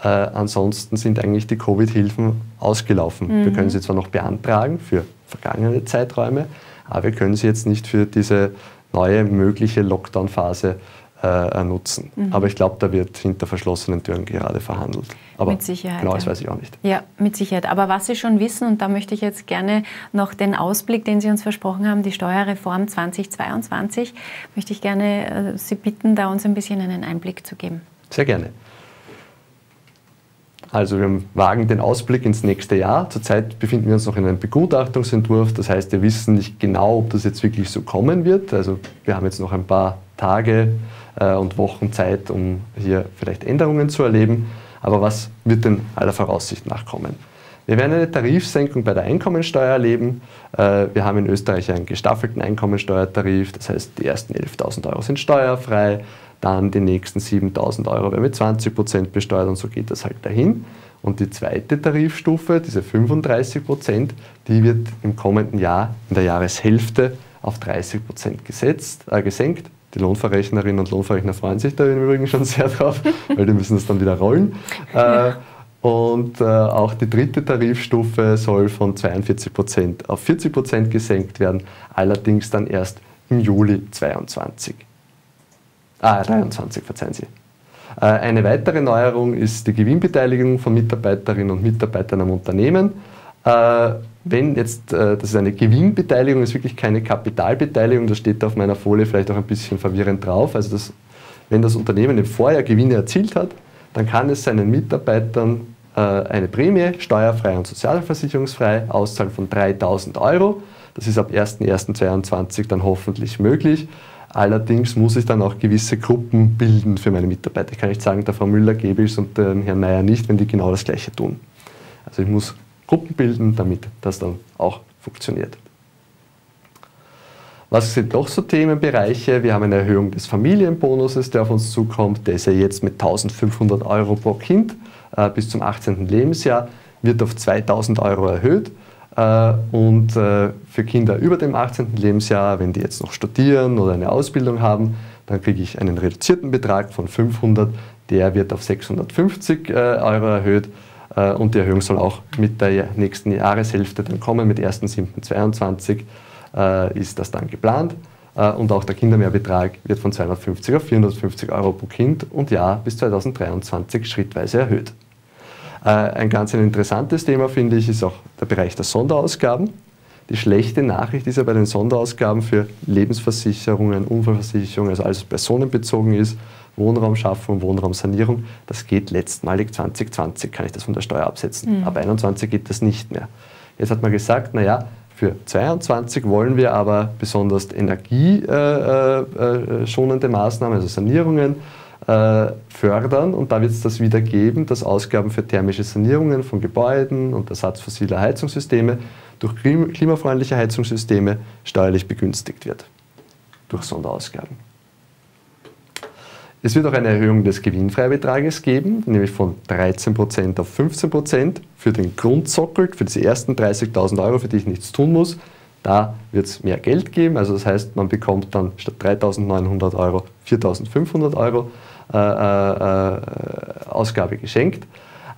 Äh, ansonsten sind eigentlich die Covid-Hilfen ausgelaufen. Mhm. Wir können sie zwar noch beantragen für vergangene Zeiträume, aber wir können sie jetzt nicht für diese neue mögliche Lockdown-Phase äh, nutzen. Mhm. Aber ich glaube, da wird hinter verschlossenen Türen gerade verhandelt. Aber mit Sicherheit. Genau, das weiß ich auch nicht. Ja, mit Sicherheit. Aber was Sie schon wissen, und da möchte ich jetzt gerne noch den Ausblick, den Sie uns versprochen haben, die Steuerreform 2022, möchte ich gerne äh, Sie bitten, da uns ein bisschen einen Einblick zu geben. Sehr gerne. Also wir wagen den Ausblick ins nächste Jahr. Zurzeit befinden wir uns noch in einem Begutachtungsentwurf. Das heißt, wir wissen nicht genau, ob das jetzt wirklich so kommen wird. Also wir haben jetzt noch ein paar Tage äh, und Wochen Zeit, um hier vielleicht Änderungen zu erleben. Aber was wird denn aller Voraussicht nach kommen? Wir werden eine Tarifsenkung bei der Einkommensteuer erleben. Äh, wir haben in Österreich einen gestaffelten Einkommensteuertarif. Das heißt, die ersten 11.000 Euro sind steuerfrei dann die nächsten 7000 Euro werden mit 20 Prozent besteuert und so geht das halt dahin. Und die zweite Tarifstufe, diese 35 Prozent, die wird im kommenden Jahr in der Jahreshälfte auf 30 Prozent äh, gesenkt. Die Lohnverrechnerinnen und Lohnverrechner freuen sich da im Übrigen schon sehr drauf, weil die müssen das dann wieder rollen. Äh, und äh, auch die dritte Tarifstufe soll von 42 Prozent auf 40 Prozent gesenkt werden, allerdings dann erst im Juli 2022. Ah, 23, verzeihen Sie. Äh, eine weitere Neuerung ist die Gewinnbeteiligung von Mitarbeiterinnen und Mitarbeitern am Unternehmen. Äh, wenn jetzt, das ist eine Gewinnbeteiligung, ist wirklich keine Kapitalbeteiligung, das steht auf meiner Folie vielleicht auch ein bisschen verwirrend drauf. Also das, wenn das Unternehmen im Vorjahr Gewinne erzielt hat, dann kann es seinen Mitarbeitern eine Prämie, steuerfrei und sozialversicherungsfrei, auszahlen von 3000 Euro. Das ist ab 1.1.2022 dann hoffentlich möglich. Allerdings muss ich dann auch gewisse Gruppen bilden für meine Mitarbeiter. Ich kann nicht sagen, der Frau Müller gebe ich es und dem Herrn Mayer nicht, wenn die genau das Gleiche tun. Also ich muss Gruppen bilden, damit das dann auch funktioniert. Was sind noch so Themenbereiche? Wir haben eine Erhöhung des Familienbonuses, der auf uns zukommt. Der ist ja jetzt mit 1500 Euro pro Kind äh, bis zum 18. Lebensjahr, wird auf 2000 Euro erhöht. Äh, und äh, für Kinder über dem 18. Lebensjahr, wenn die jetzt noch studieren oder eine Ausbildung haben, dann kriege ich einen reduzierten Betrag von 500, der wird auf 650 äh, Euro erhöht. Und die Erhöhung soll auch mit der nächsten Jahreshälfte dann kommen, mit 1.7.22 ist das dann geplant. Und auch der Kindermehrbetrag wird von 250 auf 450 Euro pro Kind und Jahr bis 2023 schrittweise erhöht. Äh, ein ganz ein interessantes Thema, finde ich, ist auch der Bereich der Sonderausgaben. Die schlechte Nachricht ist ja bei den Sonderausgaben für Lebensversicherungen, Unfallversicherungen, also alles was personenbezogen ist, Wohnraumschaffung, Wohnraumsanierung, das geht letztmalig 2020, kann ich das von der Steuer absetzen. Mhm. Ab 21 geht das nicht mehr. Jetzt hat man gesagt, naja, für 22 wollen wir aber besonders energieschonende Maßnahmen, also Sanierungen, äh, fördern und da wird es das wieder geben, dass Ausgaben für thermische Sanierungen von Gebäuden und Ersatz fossiler Heizungssysteme durch klimafreundliche Heizungssysteme steuerlich begünstigt wird. Durch Sonderausgaben. Es wird auch eine Erhöhung des Gewinnfreibetrages geben, nämlich von 13% auf 15% für den Grundsockel, für diese ersten 30.000 Euro, für die ich nichts tun muss. Da wird es mehr Geld geben, also das heißt, man bekommt dann statt 3.900 Euro 4.500 Euro äh, äh, Ausgabe geschenkt.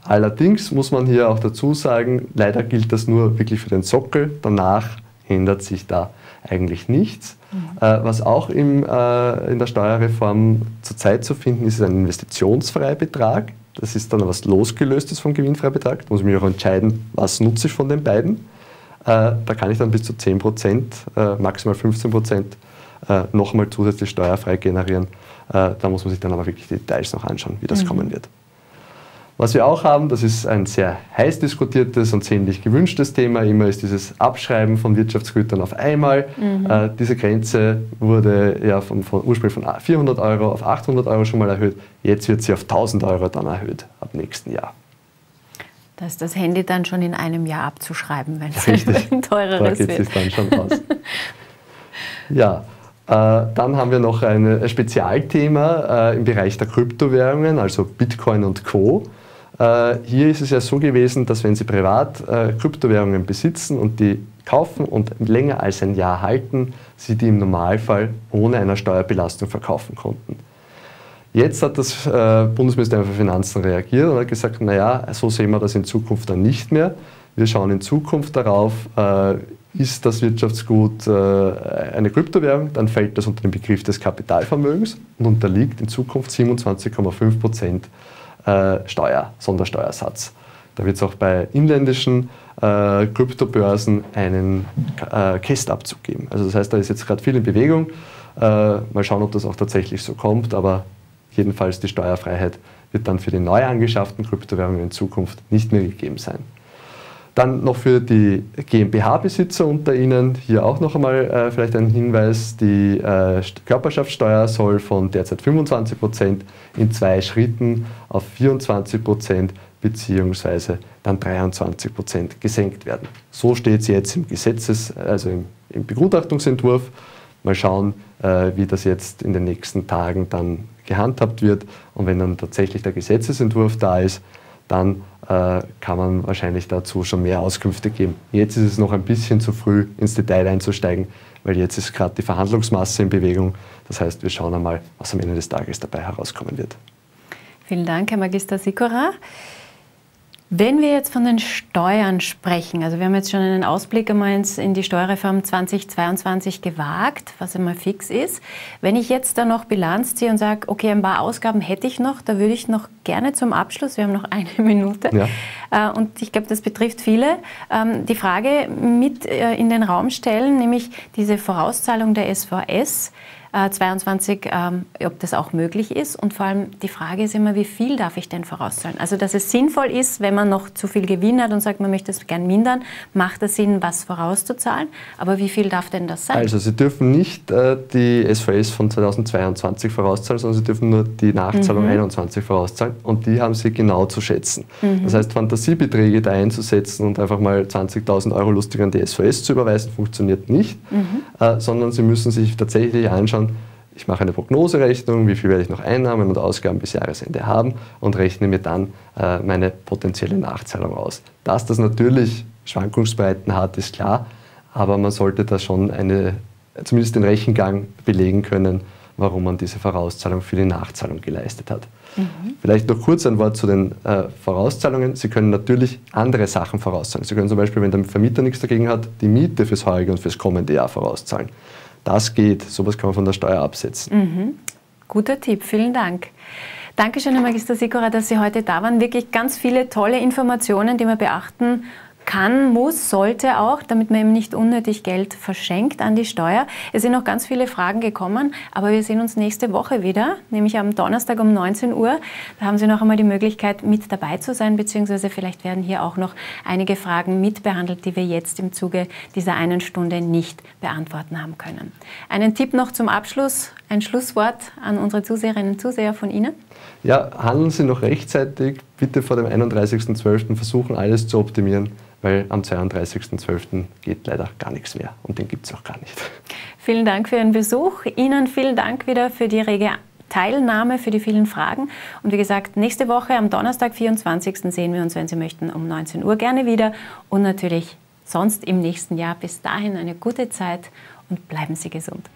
Allerdings muss man hier auch dazu sagen, leider gilt das nur wirklich für den Sockel. Danach ändert sich da eigentlich nichts. Mhm. Äh, was auch im, äh, in der Steuerreform zurzeit zu finden ist, ist ein Investitionsfreibetrag. Das ist dann was losgelöstes vom Gewinnfreibetrag. Da muss ich mich auch entscheiden, was nutze ich von den beiden. Äh, da kann ich dann bis zu 10 Prozent, äh, maximal 15 Prozent nochmal zusätzlich steuerfrei generieren. Äh, da muss man sich dann aber wirklich die Details noch anschauen, wie das mhm. kommen wird. Was wir auch haben, das ist ein sehr heiß diskutiertes und ziemlich gewünschtes Thema, immer ist dieses Abschreiben von Wirtschaftsgütern auf einmal. Mhm. Äh, diese Grenze wurde ja von, von, ursprünglich von 400 Euro auf 800 Euro schon mal erhöht. Jetzt wird sie auf 1000 Euro dann erhöht ab nächsten Jahr. Da ist das Handy dann schon in einem Jahr abzuschreiben, wenn es ein teureres da geht es dann schon raus. ja, dann haben wir noch ein Spezialthema äh, im Bereich der Kryptowährungen, also Bitcoin und Co. Äh, hier ist es ja so gewesen, dass wenn Sie privat Kryptowährungen besitzen und die kaufen und länger als ein Jahr halten, Sie die im Normalfall ohne einer Steuerbelastung verkaufen konnten. Jetzt hat das Bundesministerium für Finanzen reagiert und hat gesagt, naja, so sehen wir das in Zukunft dann nicht mehr. Wir schauen in Zukunft darauf, ist das Wirtschaftsgut äh, eine Kryptowährung, dann fällt das unter den Begriff des Kapitalvermögens und unterliegt in Zukunft 27,5 Prozent äh, Steuer, Sondersteuersatz. Da wird es auch bei inländischen äh, Kryptobörsen einen äh, Kästabzug geben. Also das heißt, da ist jetzt gerade viel in Bewegung. Äh, mal schauen, ob das auch tatsächlich so kommt, aber jedenfalls die Steuerfreiheit wird dann für die neu angeschafften Kryptowährungen in Zukunft nicht mehr gegeben sein. Dann noch für die GmbH-Besitzer unter Ihnen hier auch noch einmal äh, vielleicht ein Hinweis. Die äh, Körperschaftssteuer soll von derzeit 25 Prozent in zwei Schritten auf 24 Prozent beziehungsweise dann 23 Prozent gesenkt werden. So steht es jetzt im Gesetzes, also im, im Begutachtungsentwurf. Mal schauen, äh, wie das jetzt in den nächsten Tagen dann gehandhabt wird. Und wenn dann tatsächlich der Gesetzesentwurf da ist, dann kann man wahrscheinlich dazu schon mehr Auskünfte geben. Jetzt ist es noch ein bisschen zu früh, ins Detail einzusteigen, weil jetzt ist gerade die Verhandlungsmasse in Bewegung. Das heißt, wir schauen einmal, was am Ende des Tages dabei herauskommen wird. Vielen Dank, Herr Magister Sikora. Wenn wir jetzt von den Steuern sprechen, also wir haben jetzt schon einen Ausblick einmal in die Steuerreform 2022 gewagt, was einmal fix ist. Wenn ich jetzt da noch Bilanz ziehe und sage, okay, ein paar Ausgaben hätte ich noch, da würde ich noch gerne zum Abschluss, wir haben noch eine Minute, ja. Äh, und ich glaube, das betrifft viele, ähm, die Frage mit äh, in den Raum stellen, nämlich diese Vorauszahlung der SVS. 22, äh, ähm, ob das auch möglich ist. Und vor allem die Frage ist immer, wie viel darf ich denn vorauszahlen? Also, dass es sinnvoll ist, wenn man noch zu viel Gewinn hat und sagt, man möchte es gern mindern, macht es Sinn, was vorauszuzahlen. Aber wie viel darf denn das sein? Also, Sie dürfen nicht äh, die SVS von 2022 vorauszahlen, sondern Sie dürfen nur die Nachzahlung mhm. 21 vorauszahlen. Und die haben Sie genau zu schätzen. Mhm. Das heißt, Fantasiebeträge da einzusetzen und einfach mal 20.000 Euro lustig an die SVS zu überweisen, funktioniert nicht, mhm. äh, sondern Sie müssen sich tatsächlich anschauen, ich mache eine Prognoserechnung, wie viel werde ich noch Einnahmen und Ausgaben bis Jahresende haben und rechne mir dann äh, meine potenzielle Nachzahlung aus. Dass das natürlich Schwankungsbreiten hat, ist klar, aber man sollte da schon eine, zumindest den Rechengang belegen können, warum man diese Vorauszahlung für die Nachzahlung geleistet hat. Mhm. Vielleicht noch kurz ein Wort zu den äh, Vorauszahlungen. Sie können natürlich andere Sachen vorauszahlen. Sie können zum Beispiel, wenn der Vermieter nichts dagegen hat, die Miete fürs heurige und fürs kommende Jahr vorauszahlen. Das geht. Sowas kann man von der Steuer absetzen. Mhm. Guter Tipp, vielen Dank. Dankeschön, Herr Magister Sikora, dass Sie heute da waren. Wirklich ganz viele tolle Informationen, die man beachten kann, muss, sollte auch, damit man eben nicht unnötig Geld verschenkt an die Steuer. Es sind noch ganz viele Fragen gekommen, aber wir sehen uns nächste Woche wieder, nämlich am Donnerstag um 19 Uhr. Da haben Sie noch einmal die Möglichkeit, mit dabei zu sein, beziehungsweise vielleicht werden hier auch noch einige Fragen mitbehandelt, die wir jetzt im Zuge dieser einen Stunde nicht beantworten haben können. Einen Tipp noch zum Abschluss, ein Schlusswort an unsere Zuseherinnen und Zuseher von Ihnen. Ja, handeln Sie noch rechtzeitig. Bitte vor dem 31.12. versuchen, alles zu optimieren weil am 32.12. geht leider gar nichts mehr und den gibt es auch gar nicht. Vielen Dank für Ihren Besuch. Ihnen vielen Dank wieder für die rege Teilnahme, für die vielen Fragen. Und wie gesagt, nächste Woche am Donnerstag, 24. sehen wir uns, wenn Sie möchten, um 19 Uhr gerne wieder. Und natürlich sonst im nächsten Jahr. Bis dahin eine gute Zeit und bleiben Sie gesund.